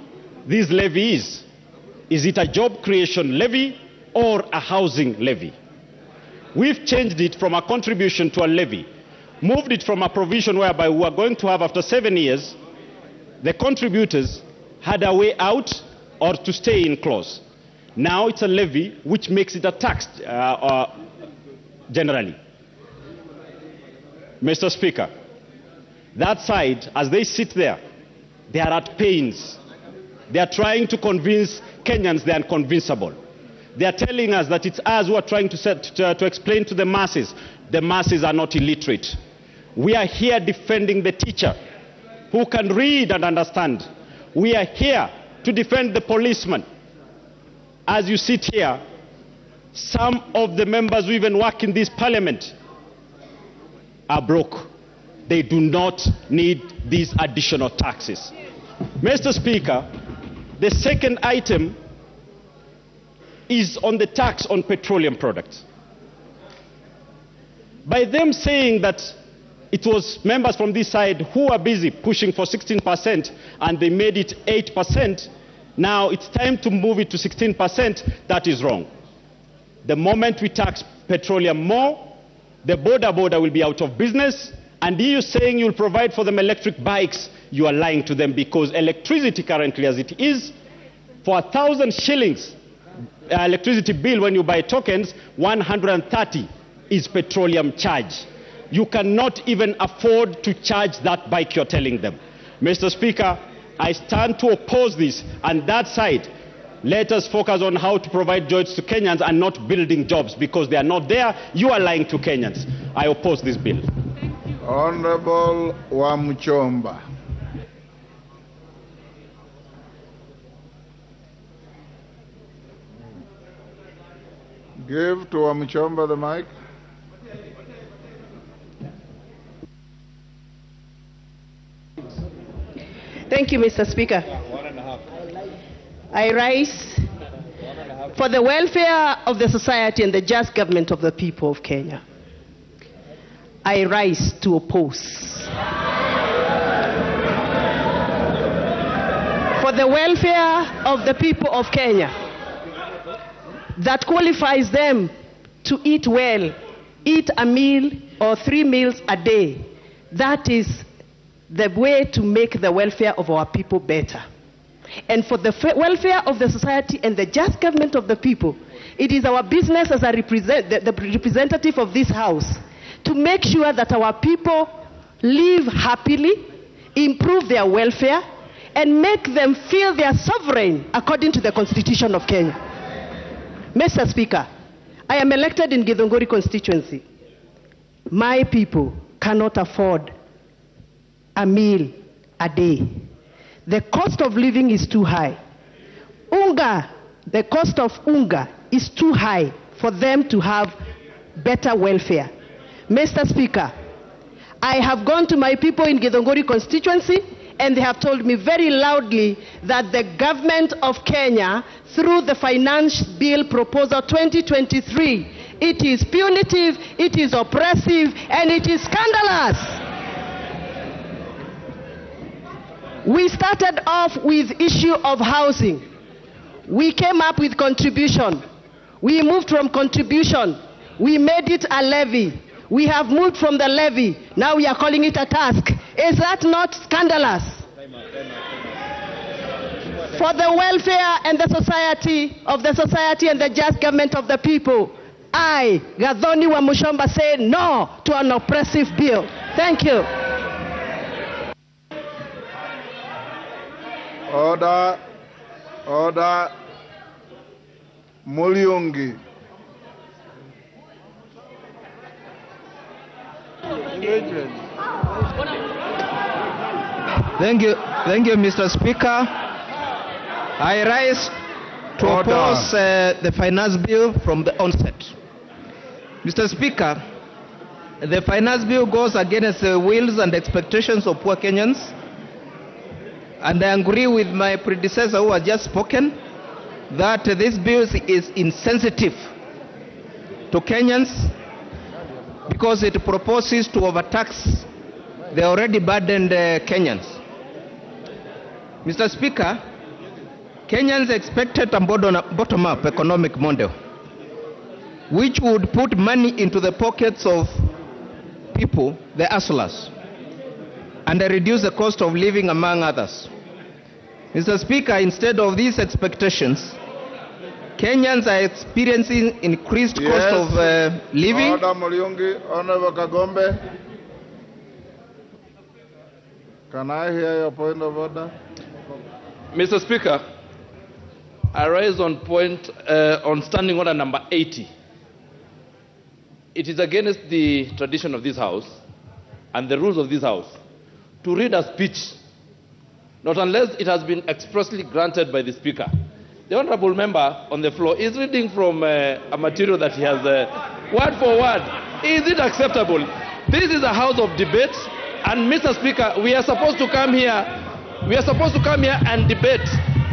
this levy is? Is it a job creation levy or a housing levy? We've changed it from a contribution to a levy, moved it from a provision whereby we were going to have, after seven years, the contributors had a way out or to stay in clause. Now it's a levy which makes it a tax uh, uh, generally. Mr. Speaker, that side, as they sit there, they are at pains. They are trying to convince Kenyans they are unconvincible. They are telling us that it's us who are trying to, set, to, to explain to the masses. The masses are not illiterate. We are here defending the teacher who can read and understand. We are here to defend the policeman. As you sit here, some of the members who even work in this parliament are broke. They do not need these additional taxes. Mr. Speaker, the second item is on the tax on petroleum products. By them saying that It was members from this side who were busy pushing for 16% and they made it 8%. Now it's time to move it to 16%. That is wrong. The moment we tax petroleum more, the boda boda will be out of business. And you saying you'll provide for them electric bikes, you are lying to them because electricity currently as it is, for a thousand shillings uh, electricity bill when you buy tokens, 130 is petroleum charge. You cannot even afford to charge that bike you're telling them. Mr. Speaker, I stand to oppose this, and that side, let us focus on how to provide jobs to Kenyans and not building jobs because they are not there. You are lying to Kenyans. I oppose this bill. Honorable Wamuchomba. Give to Wamuchomba the mic. Thank you, Mr. Speaker. I rise for the welfare of the society and the just government of the people of Kenya. I rise to oppose. For the welfare of the people of Kenya that qualifies them to eat well, eat a meal or three meals a day. That is the way to make the welfare of our people better. And for the welfare of the society and the just government of the people, it is our business as a represent- the, the representative of this house to make sure that our people live happily, improve their welfare, and make them feel they are sovereign according to the Constitution of Kenya. Mr. Speaker, I am elected in Githunguri constituency. My people cannot afford a meal a day. The cost of living is too high. Unga, the cost of unga is too high for them to have better welfare. Mr. Speaker, I have gone to my people in Githunguri constituency and they have told me very loudly that the government of Kenya, through the Finance Bill Proposal 2023, it is punitive, it is oppressive, and it is scandalous. We started off with issue of housing. We came up with contribution. We moved from contribution. We made it a levy. We have moved from the levy. Now we are calling it a task. Is that not scandalous? For the welfare and the society of the society and the just government of the people, I, Gathoni Wamuchomba, say no to an oppressive bill. Thank you. Order. Order. Mulyungi. Thank you, thank you, Mr. Speaker. I rise to Order. oppose uh, the finance bill from the onset. Mr. Speaker, the finance bill goes against the wills and expectations of poor Kenyans, and I agree with my predecessor who has just spoken that this bill is insensitive to Kenyans because it proposes to overtax the already burdened uh, Kenyans. Mr. Speaker, Kenyans expected a bottom up economic model which would put money into the pockets of people, the hustlers, and reduce the cost of living, among others. Mr. Speaker, instead of these expectations, Kenyans are experiencing increased Yes. cost of uh, living. Order. Honorable Kagombe. Can I hear your point of order? Mr. Speaker, I rise on point uh, on standing order number 80. It is against the tradition of this House and the rules of this House to read a speech, not unless it has been expressly granted by the Speaker. The honourable member on the floor is reading from uh, a material that he has uh, word for word. Is it acceptable? This is a house of debate, and Mr. Speaker, we are supposed to come here. We are supposed to come here and debate.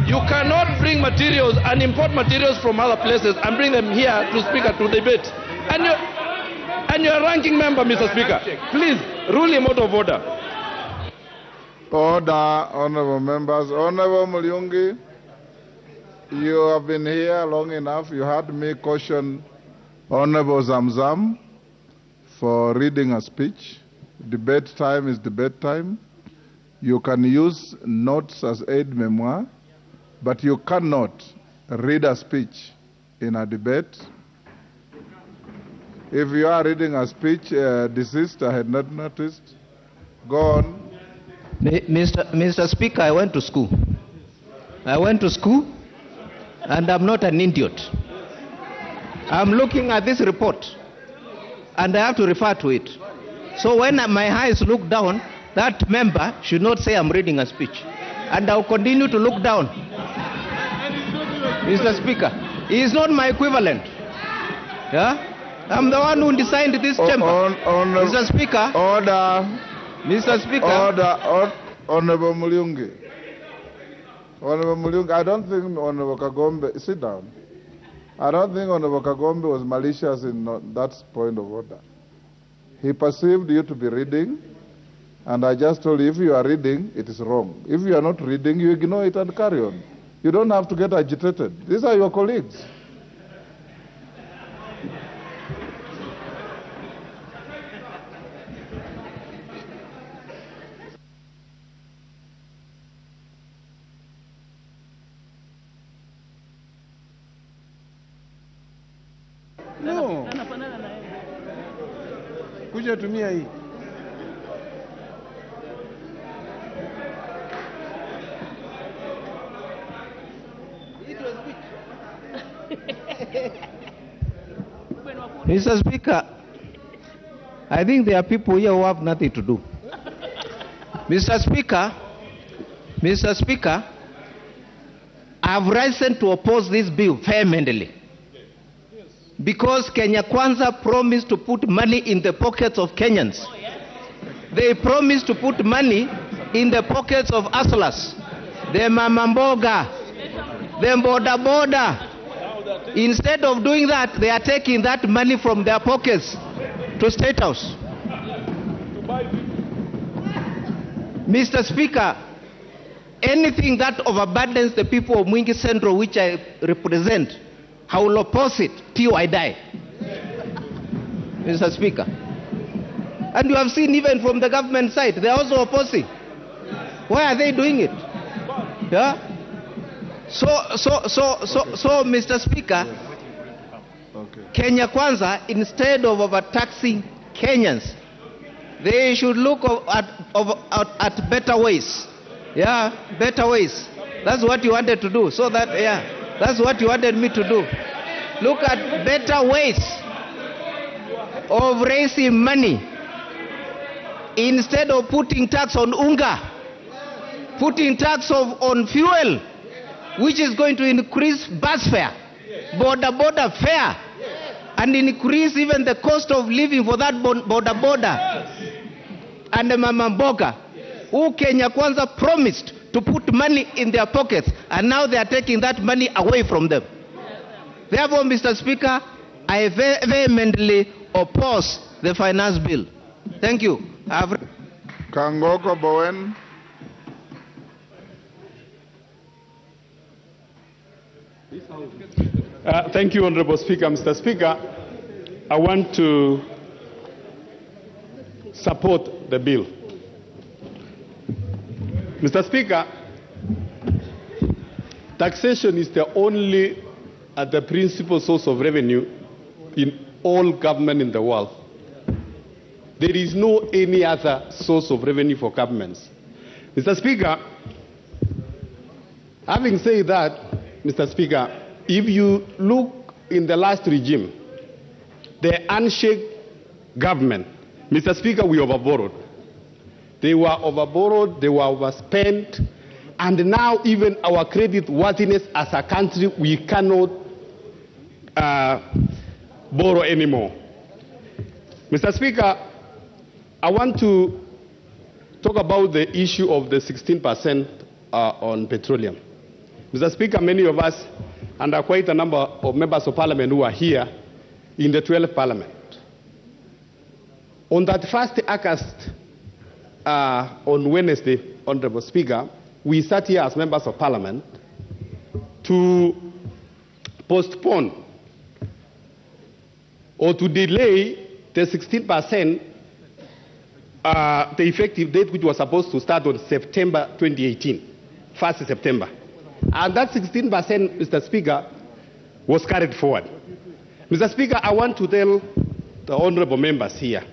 You cannot bring materials and import materials from other places and bring them here to Speaker to debate. And you, And a ranking member, Mr. Speaker. Please, rule him out of order. Order, honorable members. Honorable Mulyungi, you have been here long enough. You heard me caution Honorable Zamzam for reading a speech. Debate time is debate time. You can use notes as aid memoir, but you cannot read a speech in a debate. If you are reading a speech, uh, desist, I had not noticed. Go on. Mr. Mr. Speaker, I went to school. I went to school, and I'm not an idiot. I'm looking at this report, and I have to refer to it. So when my eyes look down, that member should not say I'm reading a speech. And I'll continue to look down. Mr. Speaker, he is not my equivalent. Yeah? I'm the one who designed this chamber. Mr. Speaker. Order. Mr. Speaker. Order. Or, Honorable Mulyungi. Honorable Mulyungi, I don't think Honorable Kagombe, sit down. I don't think Honorable Kagombe was malicious in that point of order. He perceived you to be reading, and I just told you if you are reading, it is wrong. If you are not reading, you ignore it and carry on. You don't have to get agitated. These are your colleagues. Hii. Mr. Speaker, I think there are people here who have nothing to do. Mr. Speaker, Mr. Speaker, I have risen to oppose this bill vehemently. Because Kenya Kwanza promised to put money in the pockets of Kenyans. They promised to put money in the pockets of hustlers, the mama mboga, the boda boda. Instead of doing that, they are taking that money from their pockets to State House. Mr. Speaker, anything that overburdens the people of Mwingi Central, which I represent, I will oppose it till I die. Mr. Speaker. And you have seen even from the government side, they are also opposing. Why are they doing it? Yeah? So, so, so, so, so, Mr. Speaker, Kenya Kwanza, instead of overtaxing Kenyans, they should look at, at, at better ways. Yeah, better ways. That's what you wanted to do. So that, yeah, that's what you wanted me to do. Look at better ways of raising money instead of putting tax on unga, putting tax of, on fuel, which is going to increase bus fare, boda boda fare, and increase even the cost of living for that boda boda. And the mama mboga, who Kenya Kwanza promised to put money in their pockets, and now they are taking that money away from them. Therefore, Mr. Speaker, I vehemently oppose the finance bill. Thank you. I've Kangogo Bowen. Uh, thank you, Honorable Speaker. Mr. Speaker, I want to support the bill. Mr. Speaker, taxation is the only and the principal source of revenue in all government in the world. There is no any other source of revenue for governments. Mr. Speaker, having said that, Mr. Speaker, if you look in the last regime, the handshake government, Mr. Speaker, we overborrowed. They were overborrowed, they were overspent, and now even our credit worthiness as a country, we cannot uh, borrow anymore. Mr. Speaker, I want to talk about the issue of the 16% uh, on petroleum. Mr. Speaker, many of us, and quite a number of members of parliament who are here in the 12th parliament. On that first August, uh, on Wednesday, Honorable Speaker, we sat here as members of Parliament to postpone or to delay the 16% uh, the effective date which was supposed to start on September 2018, 1st September. And that 16%, Mr. Speaker, was carried forward. Mr. Speaker, I want to tell the honorable members here,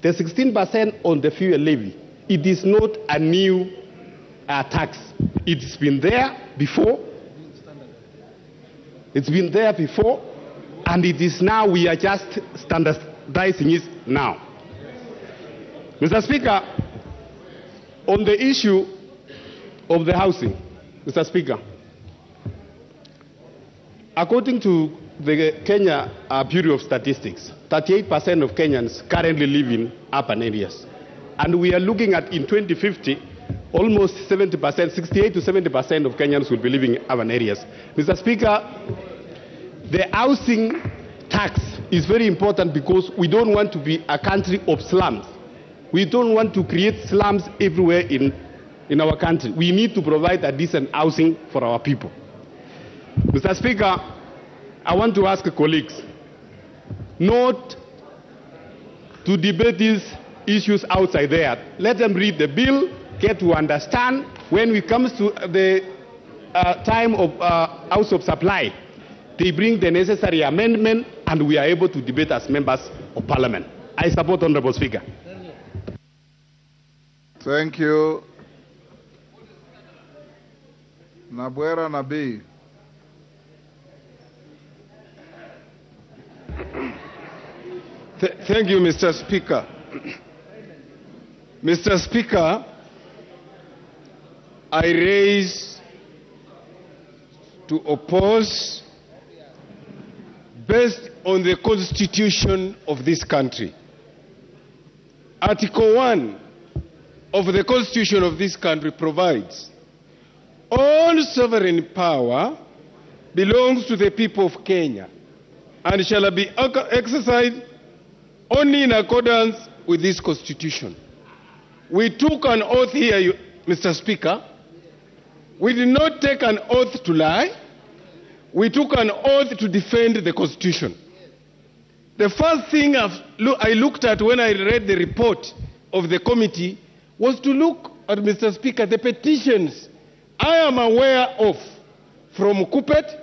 the 16% on the fuel levy, it is not a new uh, tax. It's been there before. It's been there before, and it is now, we are just standardizing it now. Mr. Speaker, on the issue of the housing, Mr. Speaker, according to the Kenya uh, Bureau of Statistics, 38% of Kenyans currently live in urban areas. And we are looking at in 2050, almost 70%, 68 to 70% of Kenyans will be living in urban areas. Mr. Speaker, the housing tax is very important because we don't want to be a country of slums. We don't want to create slums everywhere in, in our country. We need to provide a decent housing for our people. Mr. Speaker, I want to ask colleagues not to debate these issues outside there. Let them read the bill, get to understand when it comes to the uh, time of uh, house of supply. They bring the necessary amendment and we are able to debate as members of parliament. I support Honorable Speaker. Thank you. Nabwera Nabii. Th- thank you, Mr. Speaker. Mr. Speaker, I raise to oppose based on the constitution of this country. Article 1 of the constitution of this country provides all sovereign power belongs to the people of Kenya and shall be exercised only in accordance with this constitution. We took an oath here, Mr. Speaker. We did not take an oath to lie. We took an oath to defend the constitution. The first thing loo- I looked at when I read the report of the committee was to look at, Mr. Speaker, the petitions I am aware of from KUPPET,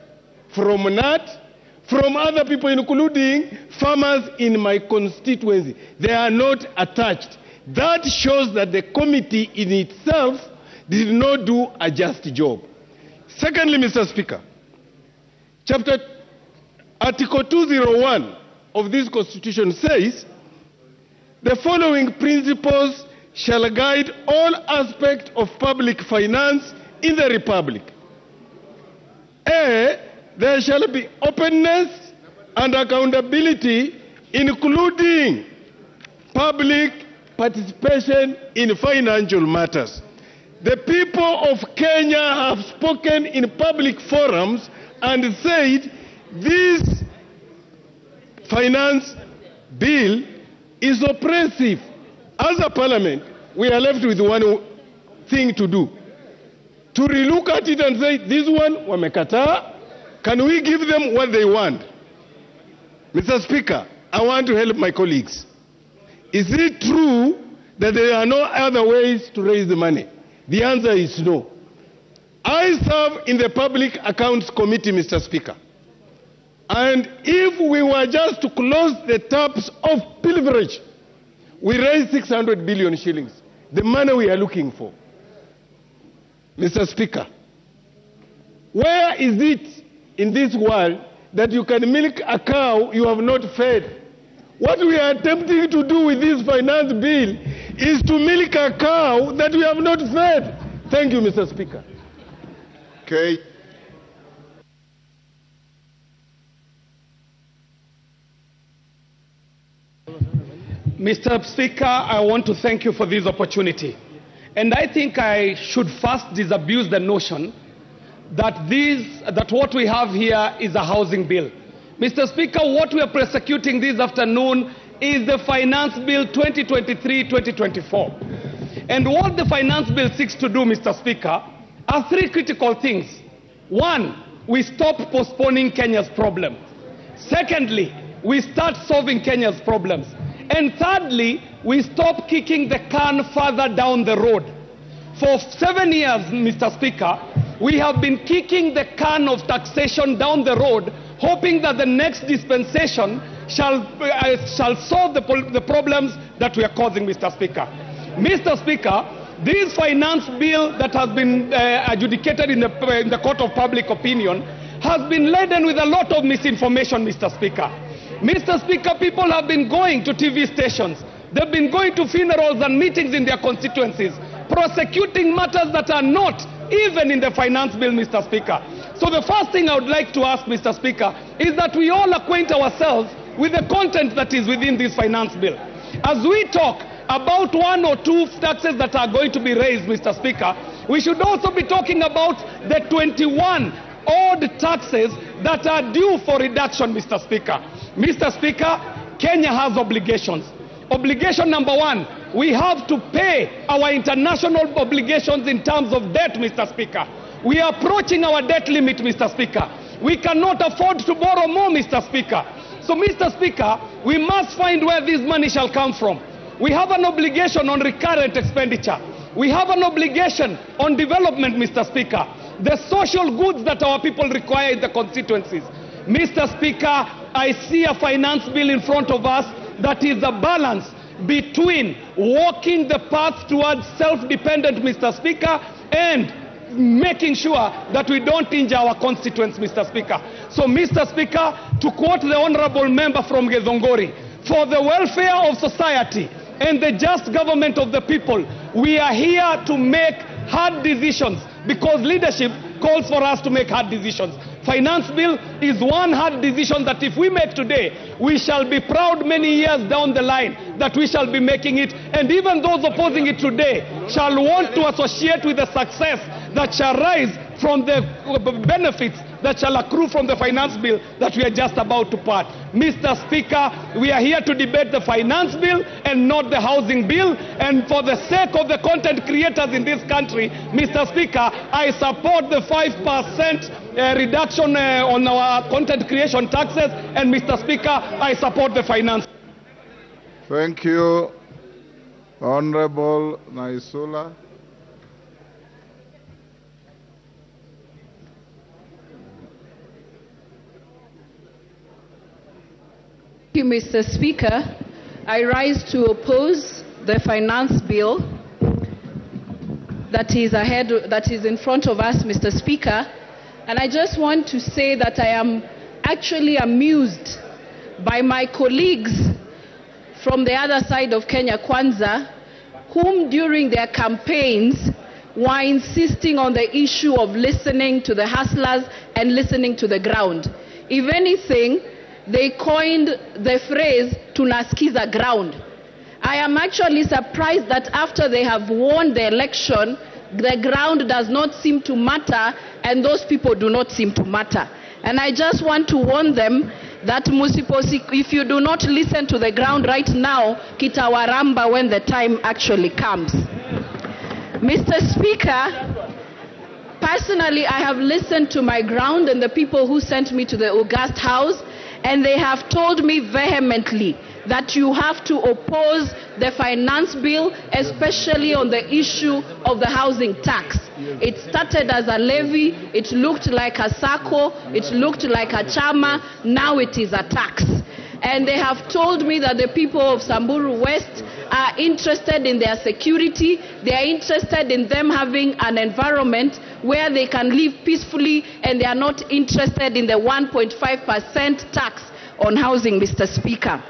from NAT, from other people, including farmers in my constituency. They are not attached. That shows that the committee in itself did not do a just job. Secondly, Mr. Speaker, chapter Article 201 of this constitution says the following principles shall guide all aspects of public finance in the republic. A, there shall be openness and accountability, including public participation in financial matters. The people of Kenya have spoken in public forums and said this finance bill is oppressive. As a parliament, we are left with one thing to do to relook at it and say, this one, wamekataa. Can we give them what they want? Mr. Speaker, I want to help my colleagues. Is it true that there are no other ways to raise the money? The answer is no. I serve in the Public Accounts Committee, Mr. Speaker. And if we were just to close the taps of pilferage, we raise 600 billion shillings, the money we are looking for. Mr. Speaker, where is it in this world that you can milk a cow you have not fed? What we are attempting to do with this finance bill is to milk a cow that we have not fed. Thank you, Mr. Speaker. Okay. Mr. Speaker, I want to thank you for this opportunity. And I think I should first disabuse the notion that, this, that what we have here is a housing bill. Mr. Speaker, what we are prosecuting this afternoon is the Finance Bill 2023-2024. And what the Finance Bill seeks to do, Mr. Speaker, are three critical things. One, we stop postponing Kenya's problem. Secondly, we start solving Kenya's problems. And thirdly, we stop kicking the can further down the road. For seven years, Mr. Speaker, we have been kicking the can of taxation down the road, hoping that the next dispensation shall, uh, shall solve the, the problems that we are causing, Mr. Speaker. Mr. Speaker, this finance bill that has been uh, adjudicated in the, in the court of public opinion has been laden with a lot of misinformation, Mr. Speaker. Mr. Speaker, people have been going to TV stations. They've been going to funerals and meetings in their constituencies, prosecuting matters that are not even in the finance bill, Mr. Speaker. So the first thing I would like to ask, Mr. Speaker, is that we all acquaint ourselves with the content that is within this finance bill. As we talk about one or two taxes that are going to be raised, Mr. Speaker, we should also be talking about the 21 odd taxes that are due for reduction, Mr. Speaker. Mr. Speaker, Kenya has obligations. Obligation number one, we have to pay our international obligations in terms of debt, Mr. Speaker. We are approaching our debt limit, Mr. Speaker. We cannot afford to borrow more, Mr. Speaker. So, Mr. Speaker, we must find where this money shall come from. We have an obligation on recurrent expenditure. We have an obligation on development, Mr. Speaker. The social goods that our people require in the constituencies. Mr. Speaker, I see a finance bill in front of us that is a balance between walking the path towards self-dependent, Mr. Speaker, and making sure that we don't injure our constituents, Mr. Speaker. So, Mr. Speaker, to quote the honorable member from Gezongori, for the welfare of society and the just government of the people, we are here to make hard decisions because leadership calls for us to make hard decisions. Finance bill is one hard decision that if we make today, we shall be proud many years down the line that we shall be making it. And even those opposing it today shall want to associate with the success that shall rise from the benefits that shall accrue from the finance bill that we are just about to pass. Mr. Speaker, we are here to debate the finance bill and not the housing bill. And for the sake of the content creators in this country, Mr. Speaker, I support the 5% uh, reduction uh, on our content creation taxes. And Mr. Speaker, I support the finance. Thank you, Honorable Naisula. Thank you, Mr. Speaker. I rise to oppose the finance bill that is ahead, that is in front of us, Mr. Speaker. And I just want to say that I am actually amused by my colleagues from the other side of Kenya Kwanza, whom during their campaigns were insisting on the issue of listening to the hustlers and listening to the ground. If anything, they coined the phrase tunasikiza ground. I am actually surprised that after they have won the election, the ground does not seem to matter and those people do not seem to matter. And I just want to warn them that if you do not listen to the ground right now, kitawaramba when the time actually comes. Mr. Speaker, personally, I have listened to my ground and the people who sent me to the August House and they have told me vehemently that you have to oppose the finance bill, especially on the issue of the housing tax. It started as a levy, it looked like a SACCO, it looked like a chama, now it is a tax. And they have told me that the people of Samburu West are interested in their security, they are interested in them having an environment where they can live peacefully and they are not interested in the 1.5% tax on housing, Mr. Speaker.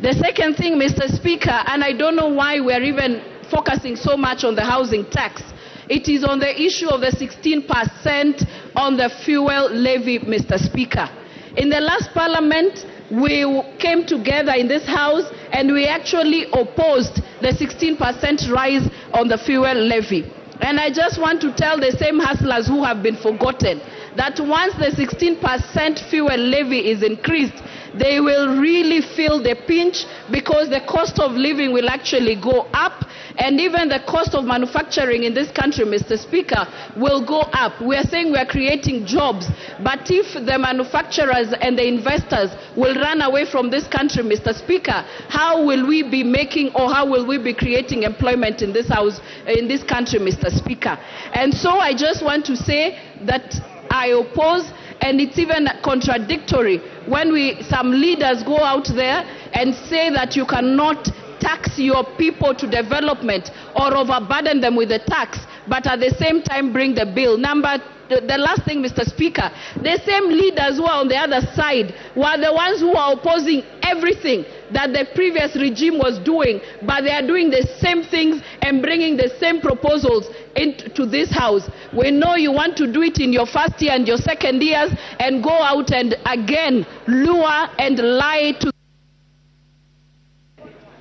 The second thing, Mr. Speaker, and I don't know why we're even focusing so much on the housing tax, it is on the issue of the 16% on the fuel levy, Mr. Speaker. In the last parliament, we came together in this house and we actually opposed the 16% rise on the fuel levy. And I just want to tell the same hustlers who have been forgotten that once the 16% fuel levy is increased, they will really feel the pinch because the cost of living will actually go up and even the cost of manufacturing in this country, Mr. Speaker, will go up. We are saying we are creating jobs, but if the manufacturers and the investors will run away from this country, Mr. Speaker, how will we be making or how will we be creating employment in this house, in this country, Mr. Speaker? And so I just want to say that I oppose and it's even contradictory when we some leaders go out there and say that you cannot tax your people to development or overburden them with the tax, but at the same time bring the bill. Number the, last thing, Mr. Speaker, the same leaders who are on the other side were the ones who are opposing everything that the previous regime was doing, but they are doing the same things and bringing the same proposals into this house. We know you want to do it in your first year and your second years and go out and again lure and lie to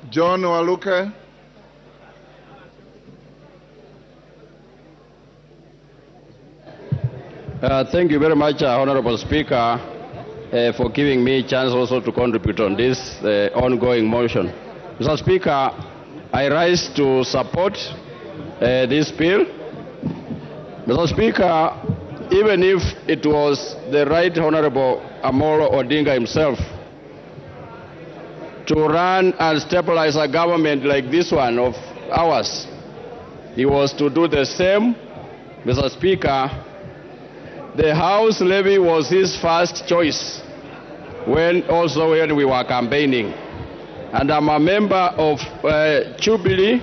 John Waluke. Uh, thank you very much, uh, Honorable Speaker, uh, for giving me a chance also to contribute on this uh, ongoing motion. Mr. Speaker, I rise to support uh, this bill. Mr. Speaker, even if it was the Right Honorable Amolo Odinga himself to run and stabilize a government like this one of ours, he was to do the same. Mr. Speaker, the House levy was his first choice when also when we were campaigning. And I'm a member of uh, Jubilee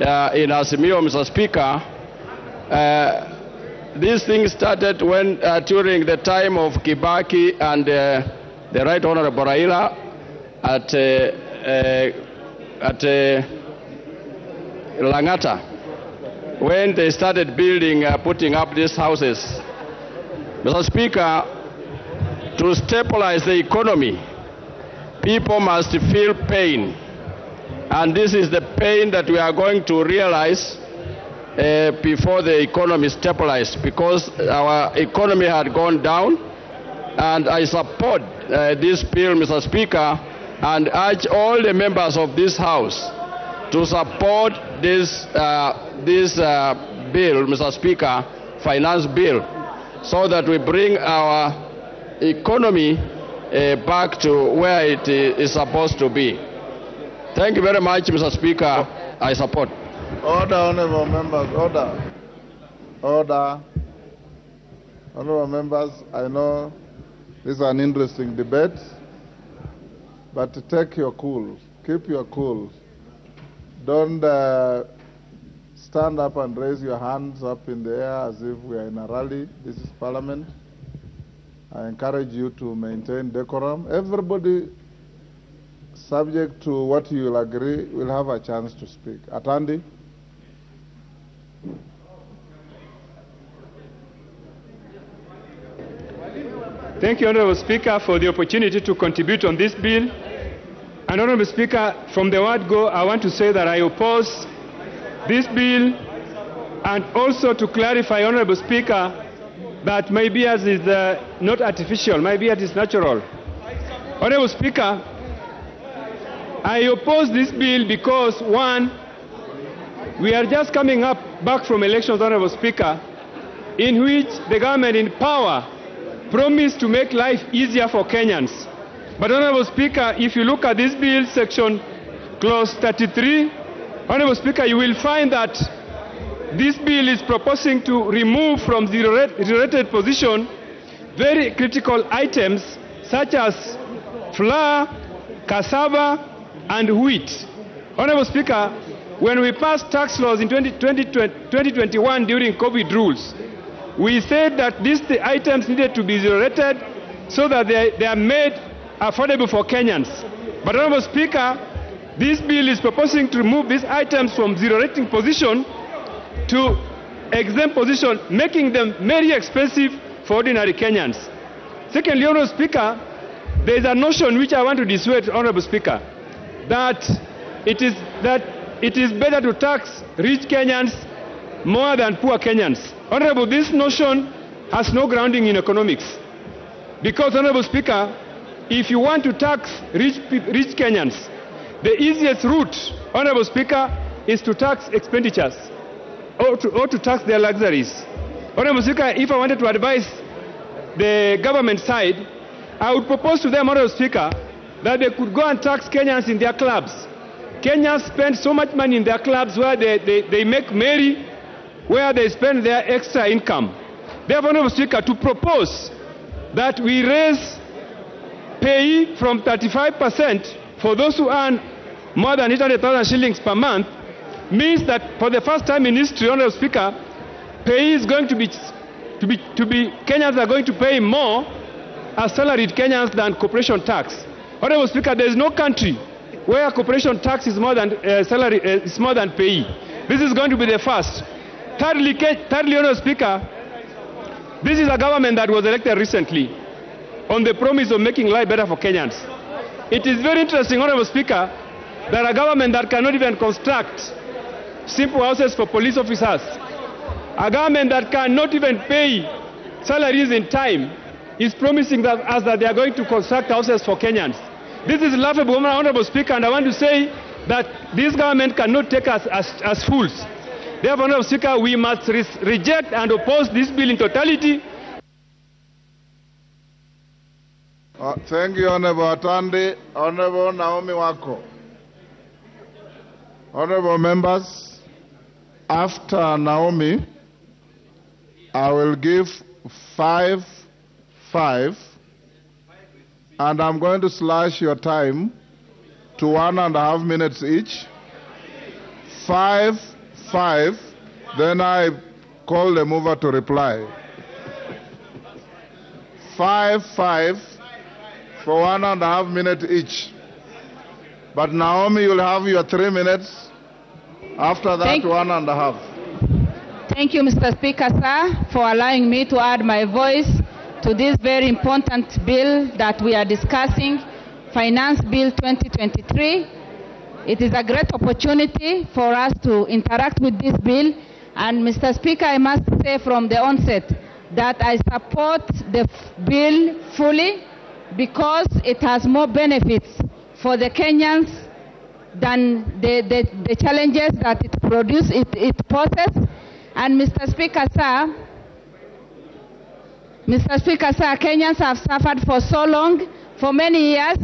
uh, in Azimio, Mr. Speaker. Uh, this thing started when uh, during the time of Kibaki and uh, the Right Honorable Raila at uh, uh, at uh, Langata when they started building, putting up these houses. Mr. Speaker, to stabilize the economy, people must feel pain. And this is the pain that we are going to realize uh, before the economy stabilized because our economy had gone down. And I support uh, this bill, Mr. Speaker, and urge all the members of this House to support this, uh, this uh, bill, Mr. Speaker, finance bill, so that we bring our economy uh, back to where it is supposed to be. Thank you very much, Mr. Speaker. I support. Order, honorable members, order. Order. Honorable members, I know this is an interesting debate, but take your cool. Keep your cool. Don't uh, stand up and raise your hands up in the air as if we are in a rally. This is parliament. I encourage you to maintain decorum. Everybody, subject to what you will agree, will have a chance to speak. Atandi? Thank you, Honorable Speaker, for the opportunity to contribute on this bill. And Honorable Speaker, from the word go, I want to say that I oppose this bill and also to clarify, Honorable Speaker, that my beard is uh, not artificial, my beard is natural. Honorable Speaker, I oppose this bill because, one, we are just coming up back from elections, Honorable Speaker, in which the government in power promised to make life easier for Kenyans. But, Honorable Speaker, if you look at this bill, section clause 33, Honorable Speaker, you will find that this bill is proposing to remove from the related position very critical items such as flour, cassava, and wheat. Honorable Speaker, when we passed tax laws in 20, 20, 2021 during COVID rules, we said that these the items needed to be zero-rated so that they, they are made affordable for Kenyans. But, Honorable Speaker, this bill is proposing to remove these items from zero-rating position to exempt position, making them very expensive for ordinary Kenyans. Secondly, Honorable Speaker, there is a notion which I want to dissuade, Honorable Speaker, that it is, that it is better to tax rich Kenyans more than poor Kenyans. Honorable, this notion has no grounding in economics. Because, Honorable Speaker, if you want to tax rich, rich Kenyans, the easiest route, Honorable Speaker, is to tax expenditures or to, or to tax their luxuries. Honorable Speaker, if I wanted to advise the government side, I would propose to them, Honorable Speaker, that they could go and tax Kenyans in their clubs. Kenyans spend so much money in their clubs where they, they, they make merry, where they spend their extra income. Therefore, Honorable Speaker, to propose that we raise pay from 35% for those who earn more than 800,000 shillings per month means that for the first time in history, Honorable Speaker, pay is going to be, to be, to be, Kenyans are going to pay more as salaried Kenyans than corporation tax. Honorable Speaker, there is no country where corporation tax is more than uh, salary uh, is more than pay. This is going to be the first. Thirdly, thirdly, Honorable Speaker, this is a government that was elected recently on the promise of making life better for Kenyans. It is very interesting, Honorable Speaker, that a government that cannot even construct simple houses for police officers, a government that cannot even pay salaries in time, is promising that, us that they are going to construct houses for Kenyans. This is laughable, Honorable Speaker, and I want to say that this government cannot take us as, as fools. Therefore, Honorable Speaker, we must re- reject and oppose this bill in totality Uh, thank you, Honorable Atandi. Honorable Naomi Waqo. Honorable members, after Naomi, I will give five, five, and I'm going to slash your time to one and a half minutes each. Five, five, then I call the mover to reply. Five, five, for one and a half minutes each. But Naomi, you'll have your three minutes. After that, Thank- one and a half. Thank you, Mr. Speaker, sir, for allowing me to add my voice to this very important bill that we are discussing, Finance Bill 2023. It is a great opportunity for us to interact with this bill. And, Mr. Speaker, I must say from the onset that I support the bill fully because it has more benefits for the Kenyans than the, the, the challenges that it produces, it, it poses. And Mr. Speaker, sir, Mr. Speaker, sir, Kenyans have suffered for so long, for many years.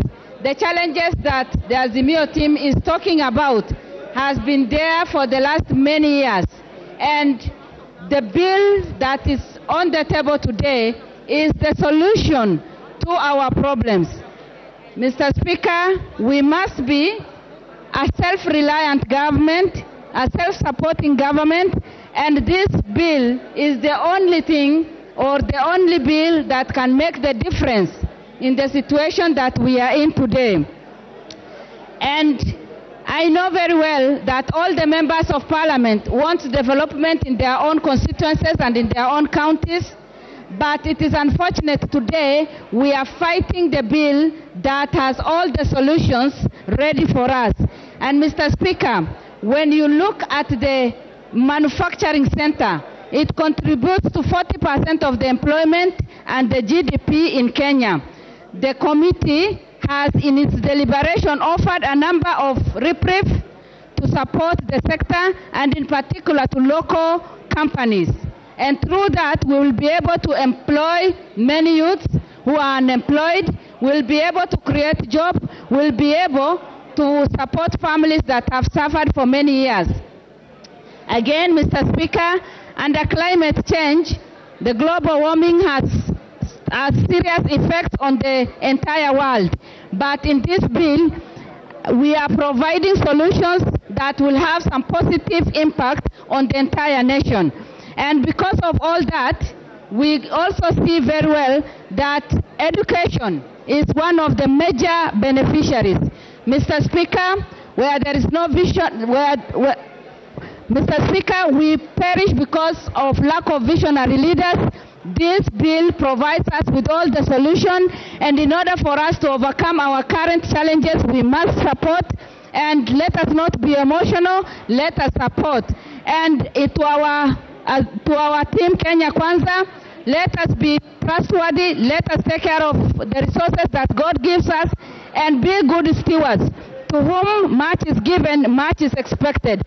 The challenges that the Azimio team is talking about has been there for the last many years. And the bill that is on the table today is the solution to our problems. Mr. Speaker, we must be a self-reliant government, a self-supporting government, and this bill is the only thing or the only bill that can make the difference in the situation that we are in today. And I know very well that all the members of parliament want development in their own constituencies and in their own counties, but it is unfortunate today we are fighting the bill that has all the solutions ready for us. And Mr. Speaker, when you look at the manufacturing center, it contributes to 40% of the employment and the GDP in Kenya. The committee has in its deliberation offered a number of reprieve to support the sector and in particular to local companies. And through that, we will be able to employ many youths who are unemployed, we'll be able to create jobs, we'll be able to support families that have suffered for many years. Again, Mr. Speaker, under climate change, the global warming has, has serious effects on the entire world. But in this bill, we are providing solutions that will have some positive impact on the entire nation. And because of all that, we also see very well that education is one of the major beneficiaries. Mr. Speaker, where there is no vision, where, where Mr. Speaker, we perish because of lack of visionary leaders. This bill provides us with all the solution, and in order for us to overcome our current challenges, we must support. And let us not be emotional. Let us support. And to our uh, to our team Kenya Kwanza, Let us be trustworthy. Let us take care of the resources that God gives us and be good stewards. To whom much is given, much is expected.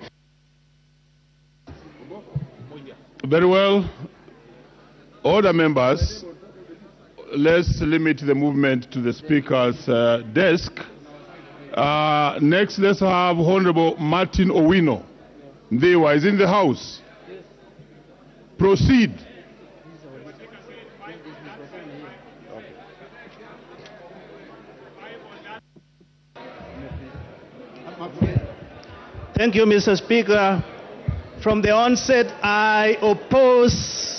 Very well. Order members, let's limit the movement to the Speaker's uh, desk. Uh, next, let's have Honorable Martin Owino. Ndhiwa is in the House. Proceed. Thank you, Mr. Speaker. From the onset, I oppose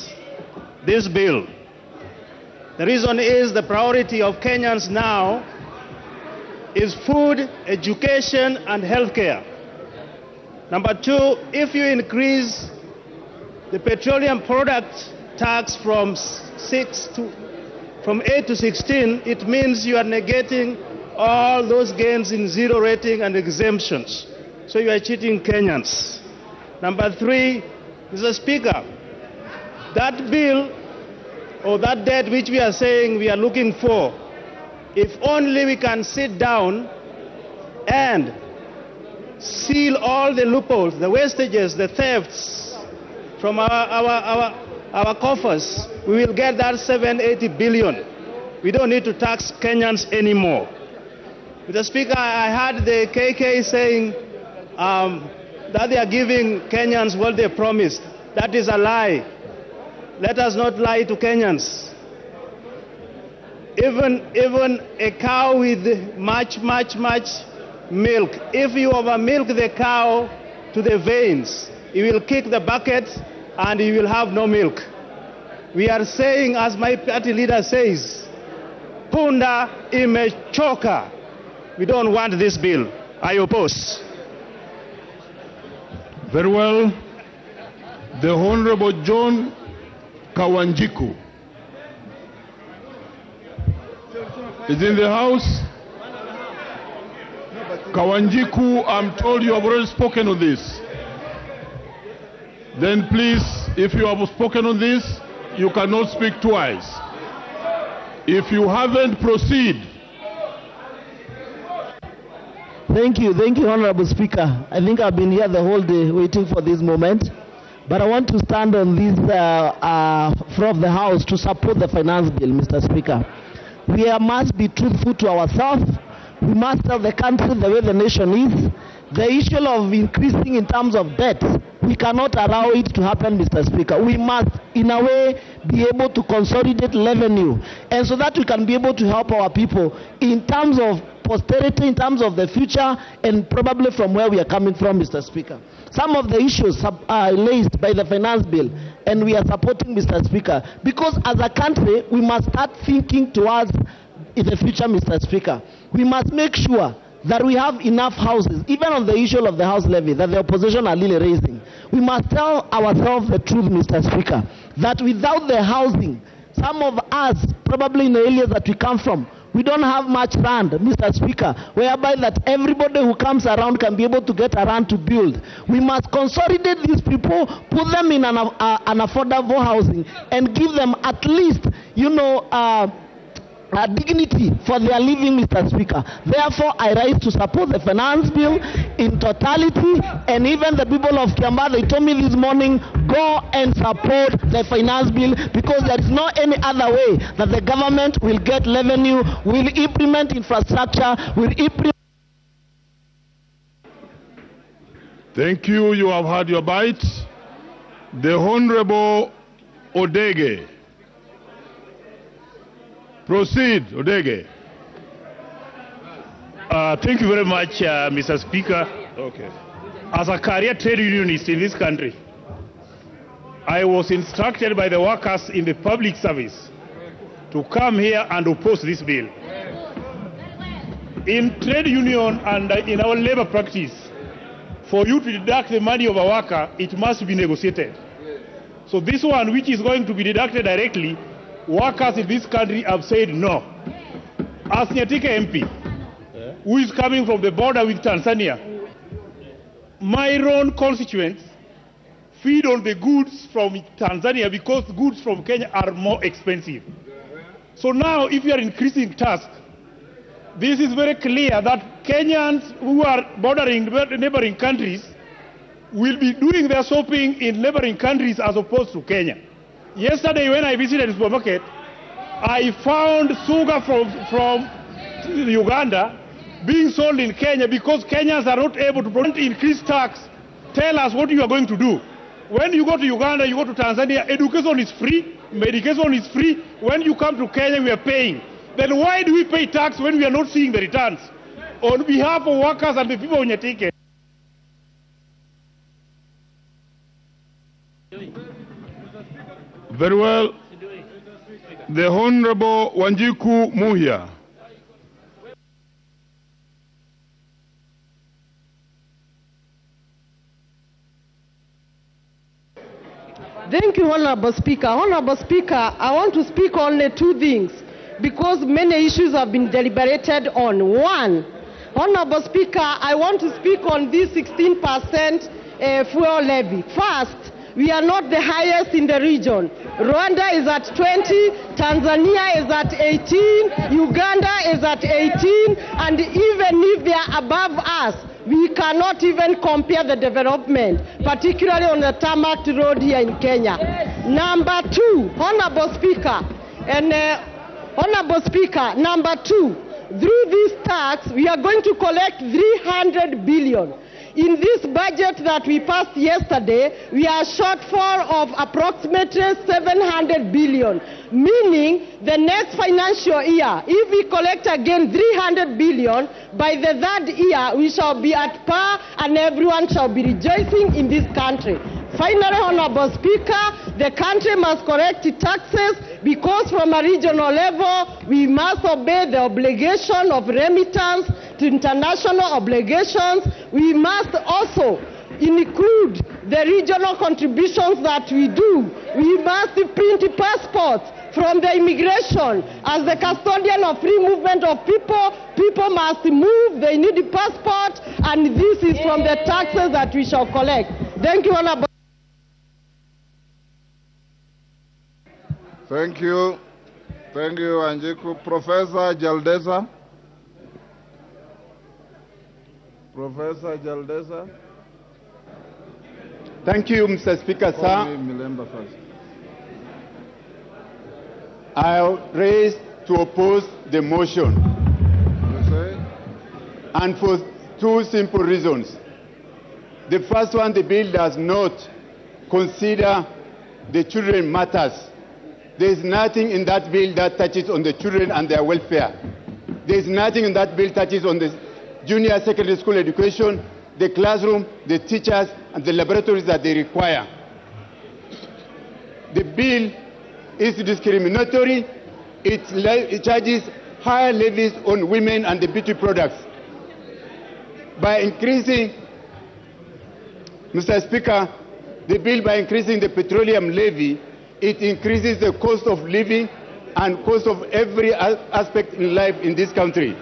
this bill. The reason is the priority of Kenyans now is food, education, and healthcare. Number two, if you increase the petroleum product tax from six to from 8 to 16, it means you are negating all those gains in zero rating and exemptions. So you are cheating Kenyans. Number three, Mr. Speaker, that bill or that debt which we are saying we are looking for, if only we can sit down and seal all the loopholes, the wastages, the thefts from our, our, our, our coffers, we will get that 780 billion. We don't need to tax Kenyans anymore. Mr. Speaker, I heard the KK saying um, that they are giving Kenyans what they promised. That is a lie. Let us not lie to Kenyans. Even, even a cow with much, much, much milk, if you over milk the cow to the veins, it will kick the bucket and you will have no milk. We are saying, as my party leader says, Punda imechoka. We don't want this bill. I oppose. Very well. The Honorable John Kawanjiku is in the House. Kawanjiku, I'm told you have already spoken on this. Then please, if you have spoken on this, you cannot speak twice. If you haven't, proceed. Thank you, thank you, Honorable Speaker. I think I've been here the whole day waiting for this moment. But I want to stand on this uh, uh, floor of the House to support the finance bill, Mr. Speaker. We must be truthful to ourselves. We must tell the country the way the nation is. The issue of increasing in terms of debt, we cannot allow it to happen, Mr. Speaker. We must, in a way, be able to consolidate revenue, and so that we can be able to help our people in terms of posterity, in terms of the future, and probably from where we are coming from, Mr. Speaker. Some of the issues are raised by the finance bill, and we are supporting, Mr. Speaker, because as a country, we must start thinking towards the future, Mr. Speaker. We must make sure that we have enough houses, even on the issue of the house levy that the opposition are really raising. We must tell ourselves the truth, Mr. Speaker, that without the housing, some of us, probably in the areas that we come from, we don't have much land, Mr. Speaker, whereby that everybody who comes around can be able to get around to build. We must consolidate these people, put them in an, uh, an affordable housing, and give them at least, you know, uh, uh, dignity for their living, Mr. Speaker. Therefore, I rise to support the finance bill in totality, and even the people of Kiambu, they told me this morning, go and support the finance bill because there is no any other way that the government will get revenue, will implement infrastructure, will implement. Thank you. You have had your bite. The Honorable Odege. Proceed, Odege. Uh, thank you very much, uh, Mr. Speaker. Okay. As a career trade unionist in this country, I was instructed by the workers in the public service to come here and oppose this bill. In trade union and in our labor practice, for you to deduct the money of a worker, it must be negotiated. So this one, which is going to be deducted directly, workers in this country have said no. As Nyatike MP, who is coming from the border with Tanzania, my own constituents, feed on the goods from Tanzania because goods from Kenya are more expensive. So now, if you are increasing tax, this is very clear that Kenyans who are bordering neighboring countries will be doing their shopping in neighboring countries as opposed to Kenya. Yesterday, when I visited the supermarket, I found sugar from, from Uganda being sold in Kenya because Kenyans are not able to increase tax. Tell us what you are going to do. When you go to Uganda, you go to Tanzania, education is free, medication is free. When you come to Kenya, we are paying. Then why do we pay tax when we are not seeing the returns? On behalf of workers and the people in Nyatike, Very well. The Honorable Wanjiku Muhia. Thank you, Honorable Speaker. Honorable Speaker, I want to speak only two things because many issues have been deliberated on. One, Honorable Speaker, I want to speak on this 16% uh, fuel levy. First, we are not the highest in the region. Rwanda is at 20, Tanzania is at 18, Uganda is at 18, and even if they are above us, we cannot even compare the development, particularly on the tarmac road here in Kenya. Number two, Honorable Speaker, and uh, Honorable Speaker, number two, through this tax, we are going to collect 300 billion. In this budget that we passed yesterday, we are shortfall of approximately 700 billion, meaning the next financial year, if we collect again 300 billion, by the third year we shall be at par and everyone shall be rejoicing in this country. Finally, Honorable Speaker, the country must correct taxes because from a regional level, we must obey the obligation of remittance international obligations. We must also include the regional contributions that we do. We must print passports from the immigration. As the custodian of free movement of people, people must move, they need a passport, and this is from the taxes that we shall collect. Thank you, Honorable. Thank you. Thank you, Anjiku. Professor Jaldesa. Professor Jaldesa. Thank you, Mr. Speaker, sir. I raise to oppose the motion. And for two simple reasons. The first one, the bill does not consider the children matters. There is nothing in that bill that touches on the children and their welfare. There is nothing in that bill touches on the junior secondary school education, the classroom, the teachers, and the laboratories that they require. The bill is discriminatory. It, it charges higher levies on women and the beauty products. By increasing, Mr. Speaker, the bill by increasing the petroleum levy, it increases the cost of living and cost of every aspect in life in this country.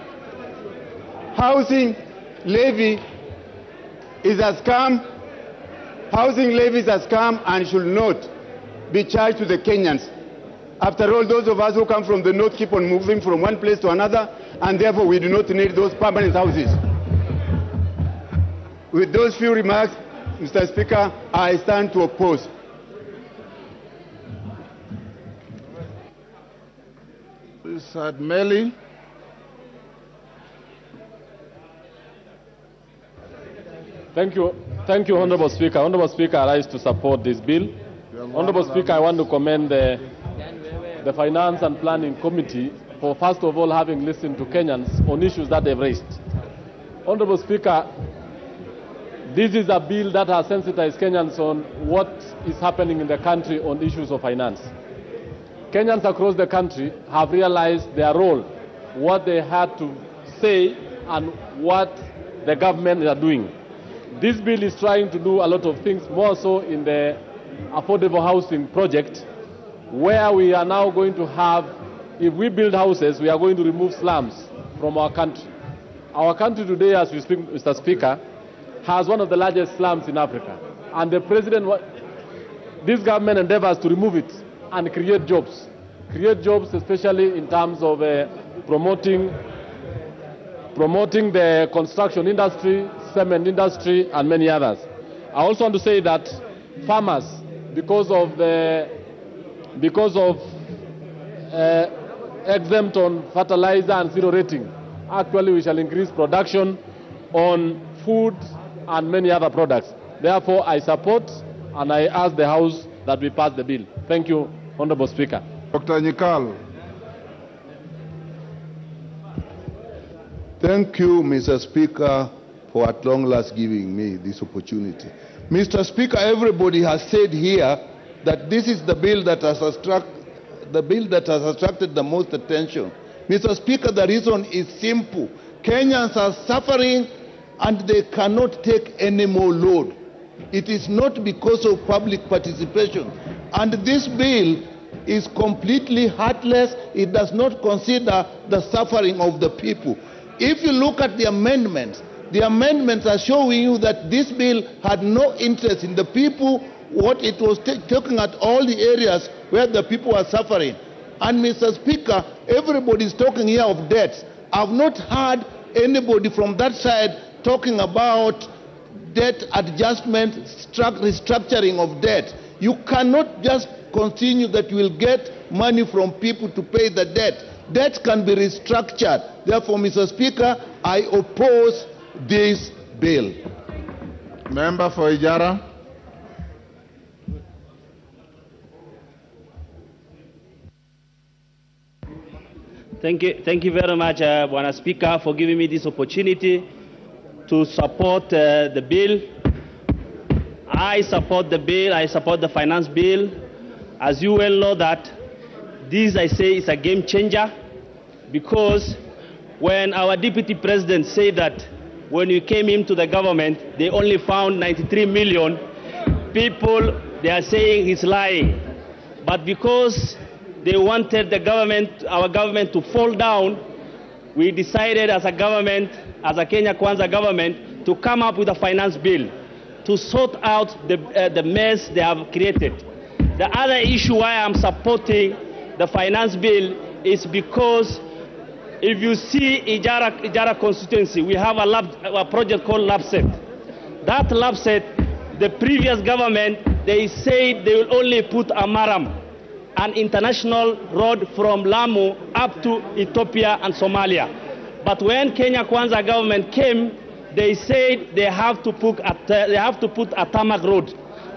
Housing levy is a scam. Housing levy is a scam and should not be charged to the Kenyans. After all, those of us who come from the north keep on moving from one place to another, and therefore we do not need those permanent houses. With those few remarks, Mr. Speaker, I stand to oppose. Please, Admeli. Thank you, thank you, Honorable Speaker. Honorable Speaker, I rise to support this bill. Honorable Speaker, I want to commend the, the Finance and Planning Committee for, first of all, having listened to Kenyans on issues that they've raised. Honorable Speaker, this is a bill that has sensitized Kenyans on what is happening in the country on issues of finance. Kenyans across the country have realized their role, what they had to say, and what the government are doing. This bill is trying to do a lot of things, more so in the affordable housing project, where we are now going to have, if we build houses, we are going to remove slums from our country. Our country today, as we speak, Mr. Speaker, has one of the largest slums in Africa. And the president this government endeavors to remove it and create jobs. Create jobs, especially in terms of uh, promoting, promoting the construction industry, cement industry, and many others. I also want to say that farmers, because of the, because of uh, exempt on fertilizer and zero rating, actually we shall increase production on food and many other products. Therefore, I support and I ask the House that we pass the bill. Thank you, Honorable Speaker. Dr. Nyikal. Thank you, Mr. Speaker, for at long last giving me this opportunity. Mr. Speaker, everybody has said here that this is the bill that has the bill that has attracted the most attention. Mr. Speaker, the reason is simple. Kenyans are suffering and they cannot take any more load. It is not because of public participation. And this bill is completely heartless. It does not consider the suffering of the people. If you look at the amendments, the amendments are showing you that this bill had no interest in the people, what it was ta- talking at all the areas where the people are suffering. And Mr. Speaker, everybody is talking here of debts. I've not heard anybody from that side talking about debt adjustment, restructuring of debt. You cannot just continue that you will get money from people to pay the debt. Debt can be restructured. Therefore, Mr. Speaker, I oppose this bill. Member for Ijara. Thank you, thank you very much, uh, Bwana Speaker, for giving me this opportunity to support uh, the bill. I support the bill. I support the finance bill. As you well know that this, I say, is a game changer because when our deputy president said that when we came into the government, they only found 93 million people, they are saying he's lying. But because they wanted the government, our government to fall down, we decided as a government, as a Kenya Kwanza government, to come up with a finance bill to sort out the, uh, the mess they have created. The other issue why I'm supporting the finance bill is because if you see Ijara, Ijara constituency, we have a, lab, a project called LAPSSET. That LAPSSET, the previous government, they said they will only put a murram, an international road from Lamu up to Ethiopia and Somalia. But when Kenya Kwanza government came, they said they have to put a, they have to put a tarmac road.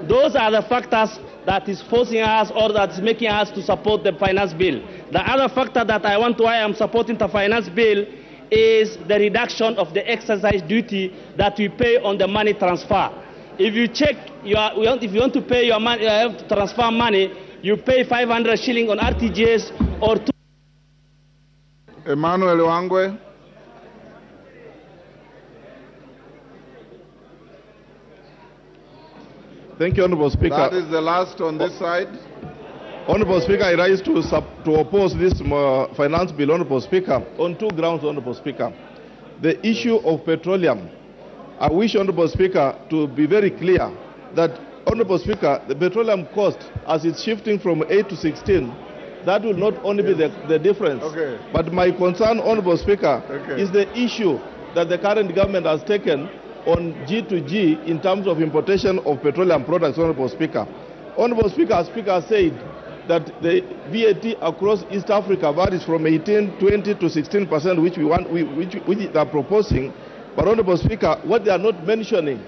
Those are the factors that is forcing us or that is making us to support the finance bill. The other factor that I want to why I'm supporting the finance bill is the reduction of the excise duty that we pay on the money transfer. If you check, if you want to pay your money, you have to transfer money, you pay 500 shilling on RTGS or. Emmanuel Wangwe. Thank you, Honorable Speaker. That is the last on this side. Honorable Speaker, I rise to, sub- to oppose this uh, finance bill, Honorable Speaker, on two grounds, Honorable Speaker. The issue of petroleum. I wish, Honorable Speaker, to be very clear that, Honorable Speaker, the petroleum cost, as it's shifting from 8 to 16, that will not only be the, the difference. Okay. But my concern, Honorable Speaker, Okay. is the issue that the current government has taken on G2G in terms of importation of petroleum products, Honorable Speaker. Honorable Speaker, Speaker said that the VAT across East Africa varies from 18, 20 to 16 percent, which we want, which, which they are proposing. But Honorable Speaker, what they are not mentioning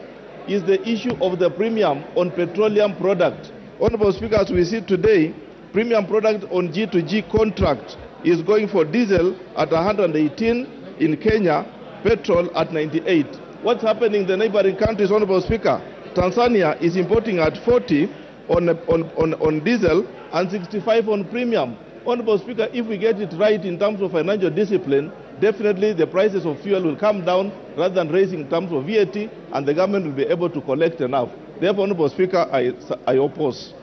is the issue of the premium on petroleum product. Honorable Speaker, as we see today, premium product on G2G contract is going for diesel at 118 in Kenya, petrol at 98. What's happening in the neighboring countries, Honorable Speaker? Tanzania is importing at 40 on, on, on, on diesel and 65 on premium. Honorable Speaker, if we get it right in terms of financial discipline, definitely the prices of fuel will come down rather than raising in terms of VAT, and the government will be able to collect enough. Therefore, Honorable Speaker, I, I oppose.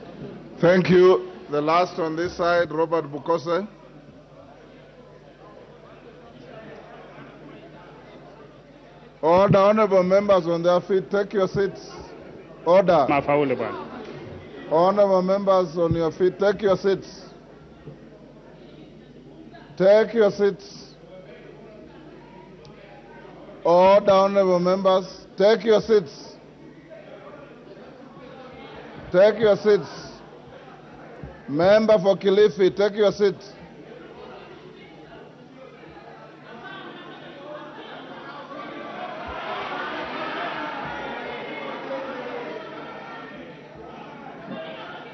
Thank you. The last on this side, Robert Pukose. Order, honorable members on their feet, take your seats. Order. Mafaule bwana. Honorable members on your feet, take your seats. Take your seats. Order, honorable members, take your seats. Take your seats. Member for Kilifi, take your seat.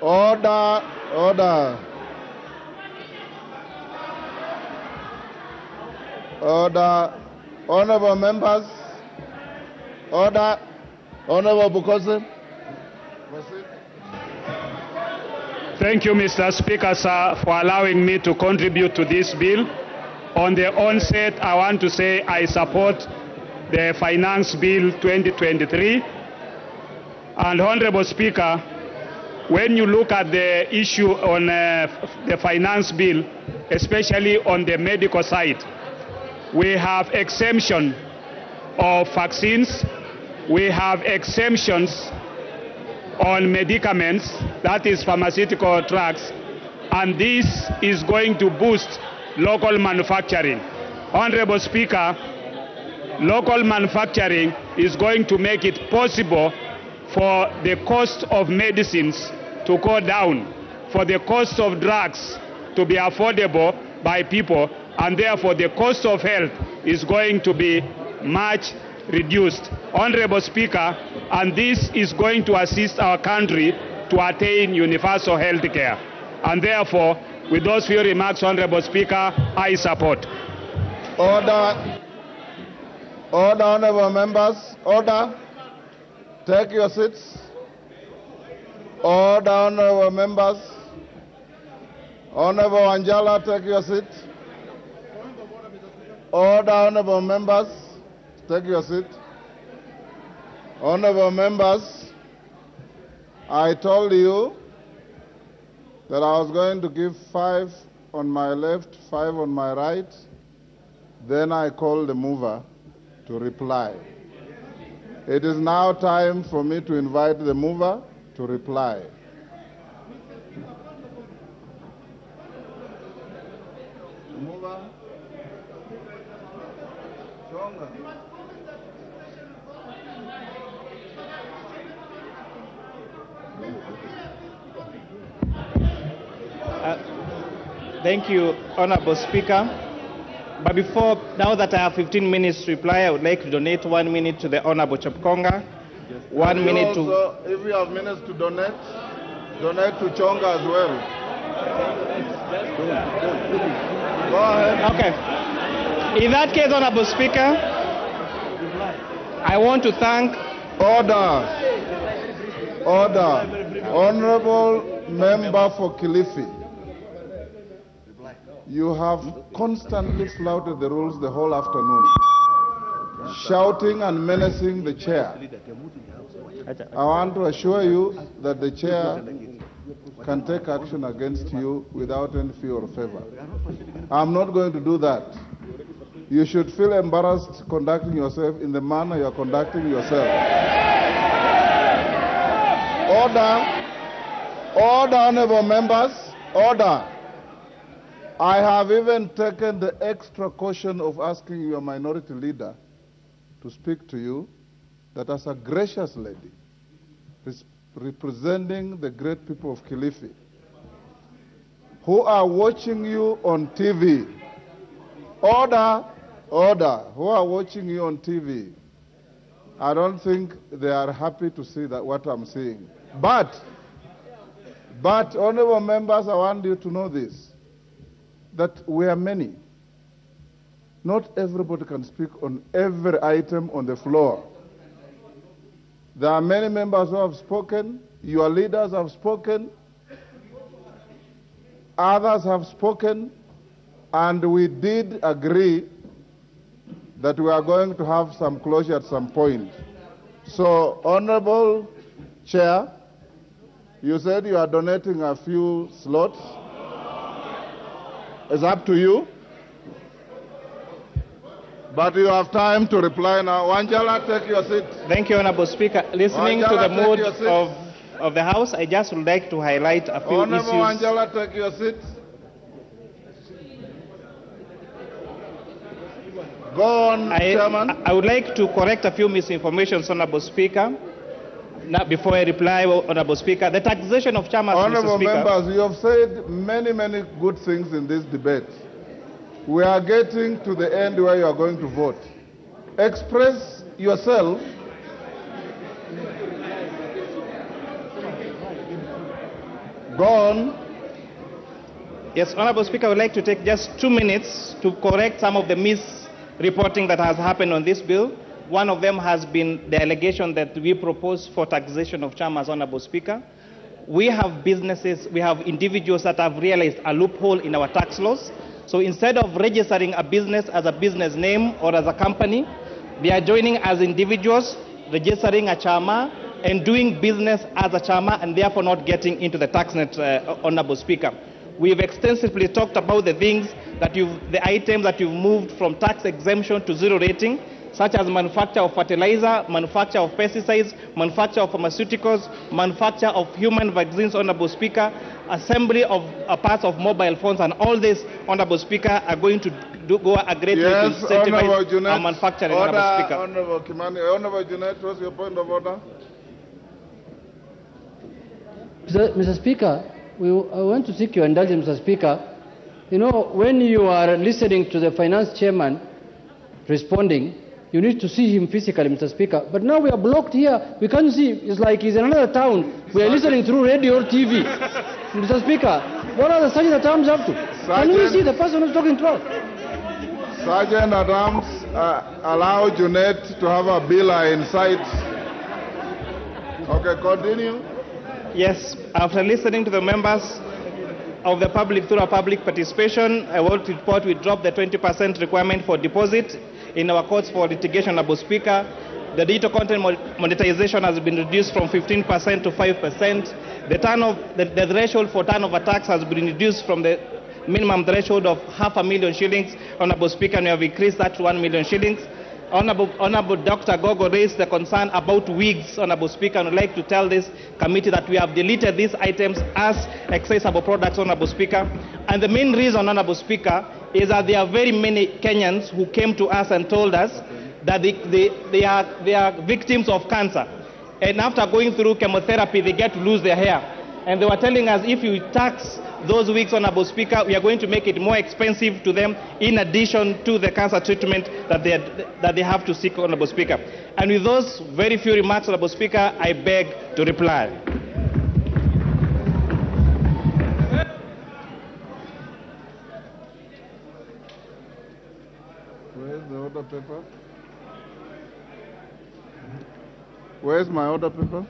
Order, order. Order. Honorable members. Order. Honorable Pukose. Thank you, Mr. Speaker, sir, for allowing me to contribute to this bill. On the onset, I want to say I support the Finance Bill 2023. And Honorable Speaker, when you look at the issue on uh, the finance bill, especially on the medical side, we have exemption of vaccines, we have exemptions on medicaments, that is pharmaceutical drugs, and this is going to boost local manufacturing. Honorable Speaker, local manufacturing is going to make it possible for the cost of medicines to go down, for the cost of drugs to be affordable by people, and therefore the cost of health is going to be much reduced. Honorable Speaker, and this is going to assist our country to attain universal health care. And therefore, with those few remarks, Honorable Speaker, I support. Order. Order, honorable members. Order. Take your seats. Order, honorable members. Honorable Wanjala, take your seat. Order, honorable members. Take your seat. Honorable members, I told you that I was going to give five on my left, five on my right. Then I called the mover to reply. It is now time for me to invite the mover to reply. Uh, Thank you, Honorable Speaker. But before, now that I have 15 minutes to reply, I would like to donate one minute to the Honorable Chepkonga, one And minute to also, if you have minutes to donate, donate to Chonga as well. Go ahead. Okay. In that case, Honorable Speaker, I want to thank. Order. Order. Honorable member for Kilifi. You have constantly flouted the rules the whole afternoon, shouting and menacing the chair. I want to assure you that the chair can take action against you without any fear or favor. I'm not going to do that. You should feel embarrassed conducting yourself in the manner you're conducting yourself. Order. Order, honorable members. Order. I have even taken the extra caution of asking your minority leader to speak to you that as a gracious lady, representing the great people of Kilifi, who are watching you on TV, order, order, who are watching you on TV, I don't think they are happy to see that what I'm seeing. But, but, honorable members, I want you to know this that we are many. Not everybody can speak on every item on the floor. There are many members who have spoken, your leaders have spoken, others have spoken, and we did agree that we are going to have some closure at some point. So, Honorable Chair, you said you are donating a few slots. It's up to you. But you have time to reply now. Wanjala, take your seat. Thank you, Honorable Speaker. Listening to the mood of of the House, I just would like to highlight a few Honorable issues. Angela, take your seat. Go on, I, Chairman. I would like to correct a few misinformations, Honorable Speaker. Now, before I reply, Honorable Speaker, the taxation of chama, Honorable Speaker. members, you have said many, many good things in this debate. We are getting to the end where you are going to vote. Express yourself. Go on. Yes, Honorable Speaker, I would like to take just two minutes to correct some of the misreporting that has happened on this bill. One of them has been the allegation that we propose for taxation of chamas, Honorable Speaker. We have businesses, we have individuals that have realized a loophole in our tax laws. So instead of registering a business as a business name or as a company, they are joining as individuals, registering a chama, and doing business as a chama, and therefore not getting into the tax net, uh, Honorable Speaker. We've extensively talked about the things that you've, the items that you've moved from tax exemption to zero rating, such as manufacture of fertilizer, manufacture of pesticides, manufacture of pharmaceuticals, manufacture of human vaccines, Honorable Speaker, assembly of uh, parts of mobile phones, and all this, Honorable Speaker, are going to do, go a great way to Yes, Honorable incentivize Junet. our manufacturing, Order, Honorable Speaker. Honorable Kimani. Honorable Junet, what's your point of order? Mr. Mr. Speaker, we, I want to seek your indulgence, Mr. Speaker. You know, when you are listening to the finance chairman responding, you need to see him physically, Mr. Speaker. But now we are blocked here. We can't see. It's like he's in another town. We are listening through radio or TV. Mr. Speaker, what are the sergeant at arms up to? Can we see the person who's talking to us? Sergeant at Arms, uh, allow Junet to have a bill in sight. Okay, continue. Yes, after listening to the members of the public through our public participation, I want to report we dropped the 20% requirement for deposit in our courts for litigation, Abu Speaker. The digital content mo- monetization has been reduced from 15% to 5%. The, turn of, the, the threshold for turnover tax has been reduced from the minimum threshold of half a million shillings. Honorable Speaker, and we have increased that to 1 million shillings. Honorable, Honorable Dr. Gogo raised the concern about wigs, Honorable Speaker, I'd like to tell this committee that we have deleted these items as excisable products, Honorable Speaker. And the main reason, Honorable Speaker, is that there are very many Kenyans who came to us and told us that they, they, they, are, they are victims of cancer. And after going through chemotherapy, they get to lose their hair. And they were telling us if you tax those weeks, Honorable Speaker, we are going to make it more expensive to them in addition to the cancer treatment that they, that they have to seek, Honorable Speaker. And with those very few remarks, Honorable Speaker, I beg to reply. Where's the order paper? Where's my order paper?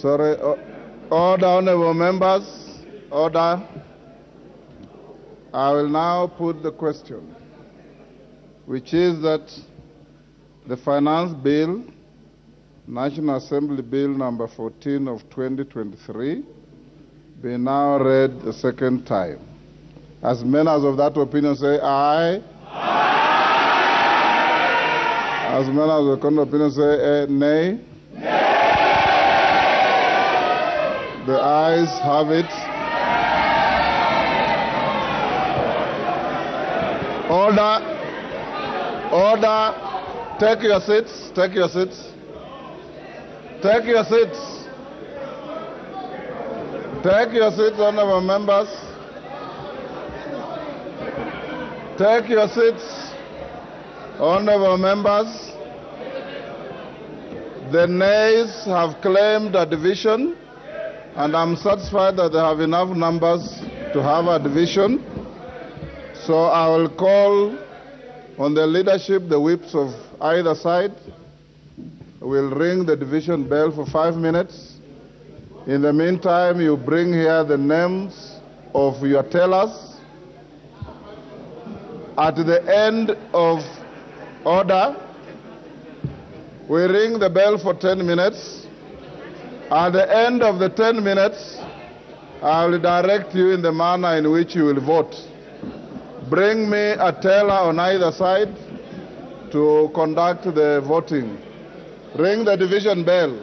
Sorry, order, honorable members, order. I will now put the question, which is that the finance bill, National Assembly Bill number 14 of 2023, be now read the second time. As many as of that opinion say aye. As many as of the opinion say eh, nay. The ayes have it. Order. Order. Take your seats. Take your seats. Take your seats. Take your seats, honorable members. Take your seats, honorable members. The nays have claimed a division, and I'm satisfied that they have enough numbers to have a division. So I will call on the leadership, the whips of either side. We'll ring the division bell for five minutes. In the meantime, you bring here the names of your tellers. At the end of order, we ring the bell for 10 minutes. At the end of the 10 minutes, I will direct you in the manner in which you will vote. Bring me a teller on either side to conduct the voting. Ring the division bell.